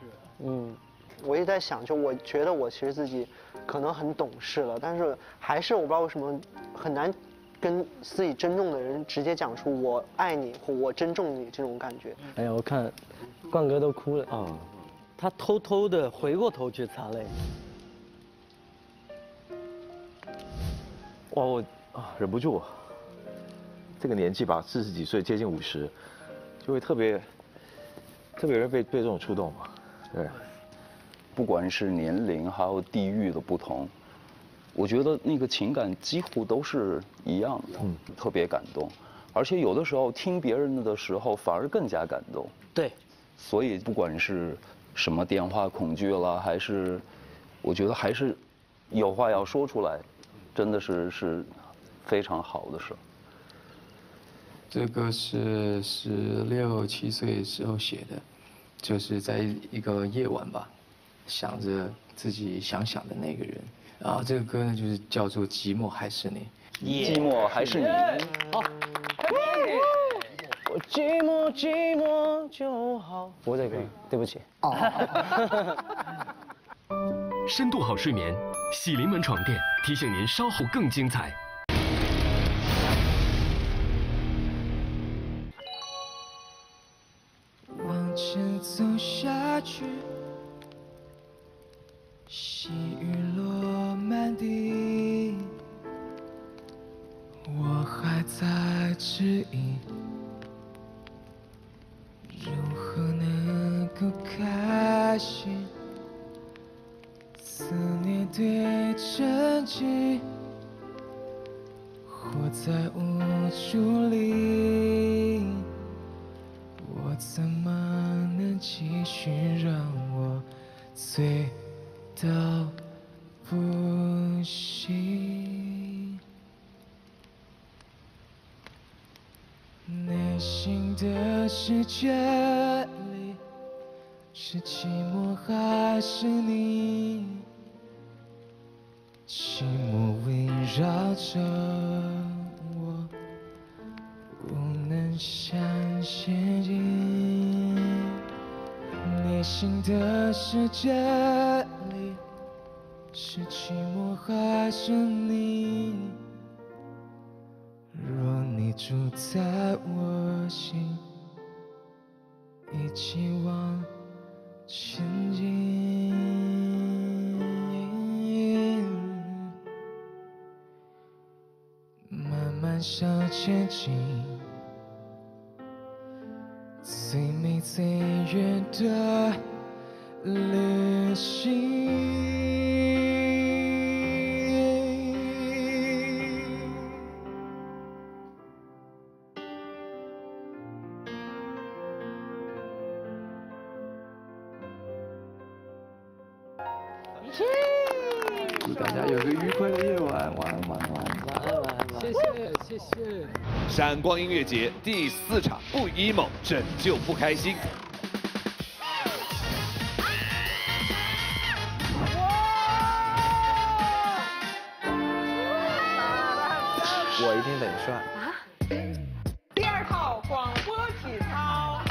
S49: 是。
S30: 嗯，
S2: 我一直在想，就我觉得我其实自己可能很懂事了，但是还是我不知道为什么很难跟自己珍重的人直接讲出我爱你或我珍重你这种感觉。
S30: 哎呀，我看冠哥都哭了啊，他偷偷的回过头去擦泪。
S17: 哇，我啊忍不住，这个年纪吧，四十几岁，接近五十，就会特别特别容易被被这种触动嘛。对，
S23: 不管是年龄还有地域的不同，我觉得那个情感几乎都是一样的，嗯，特别感动，而且有的时候听别人的时候反而更加感动。
S30: 对，
S23: 所以不管是什么电话恐惧了，还是我觉得还是有话要说出来，真的是是非常好的事。
S55: 这个是十六七岁时候写的，就是在一个夜晚吧，想着自己想想的那个人，然后这个歌呢就是叫做《寂寞还是你》。
S23: 寂寞还是你。
S30: 好，
S2: 我寂寞寂寞就好。
S30: 不这个，对不起。
S28: 哦深度好睡眠，喜临门床垫提醒您稍后更精彩。
S1: 光音乐节第四场不 emo 拯救不开心。
S3: 我一定得帅。
S56: 第二套广播体操。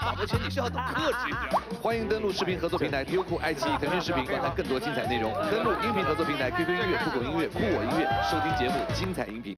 S1: 宝宝圈，你是要懂克制一点。欢迎登录视频合作平台优酷、爱奇艺、腾讯视频，观看更多精彩内容。登录音频合作平台 QQ 音乐、酷狗音乐、酷我音乐，收听节目精彩音频。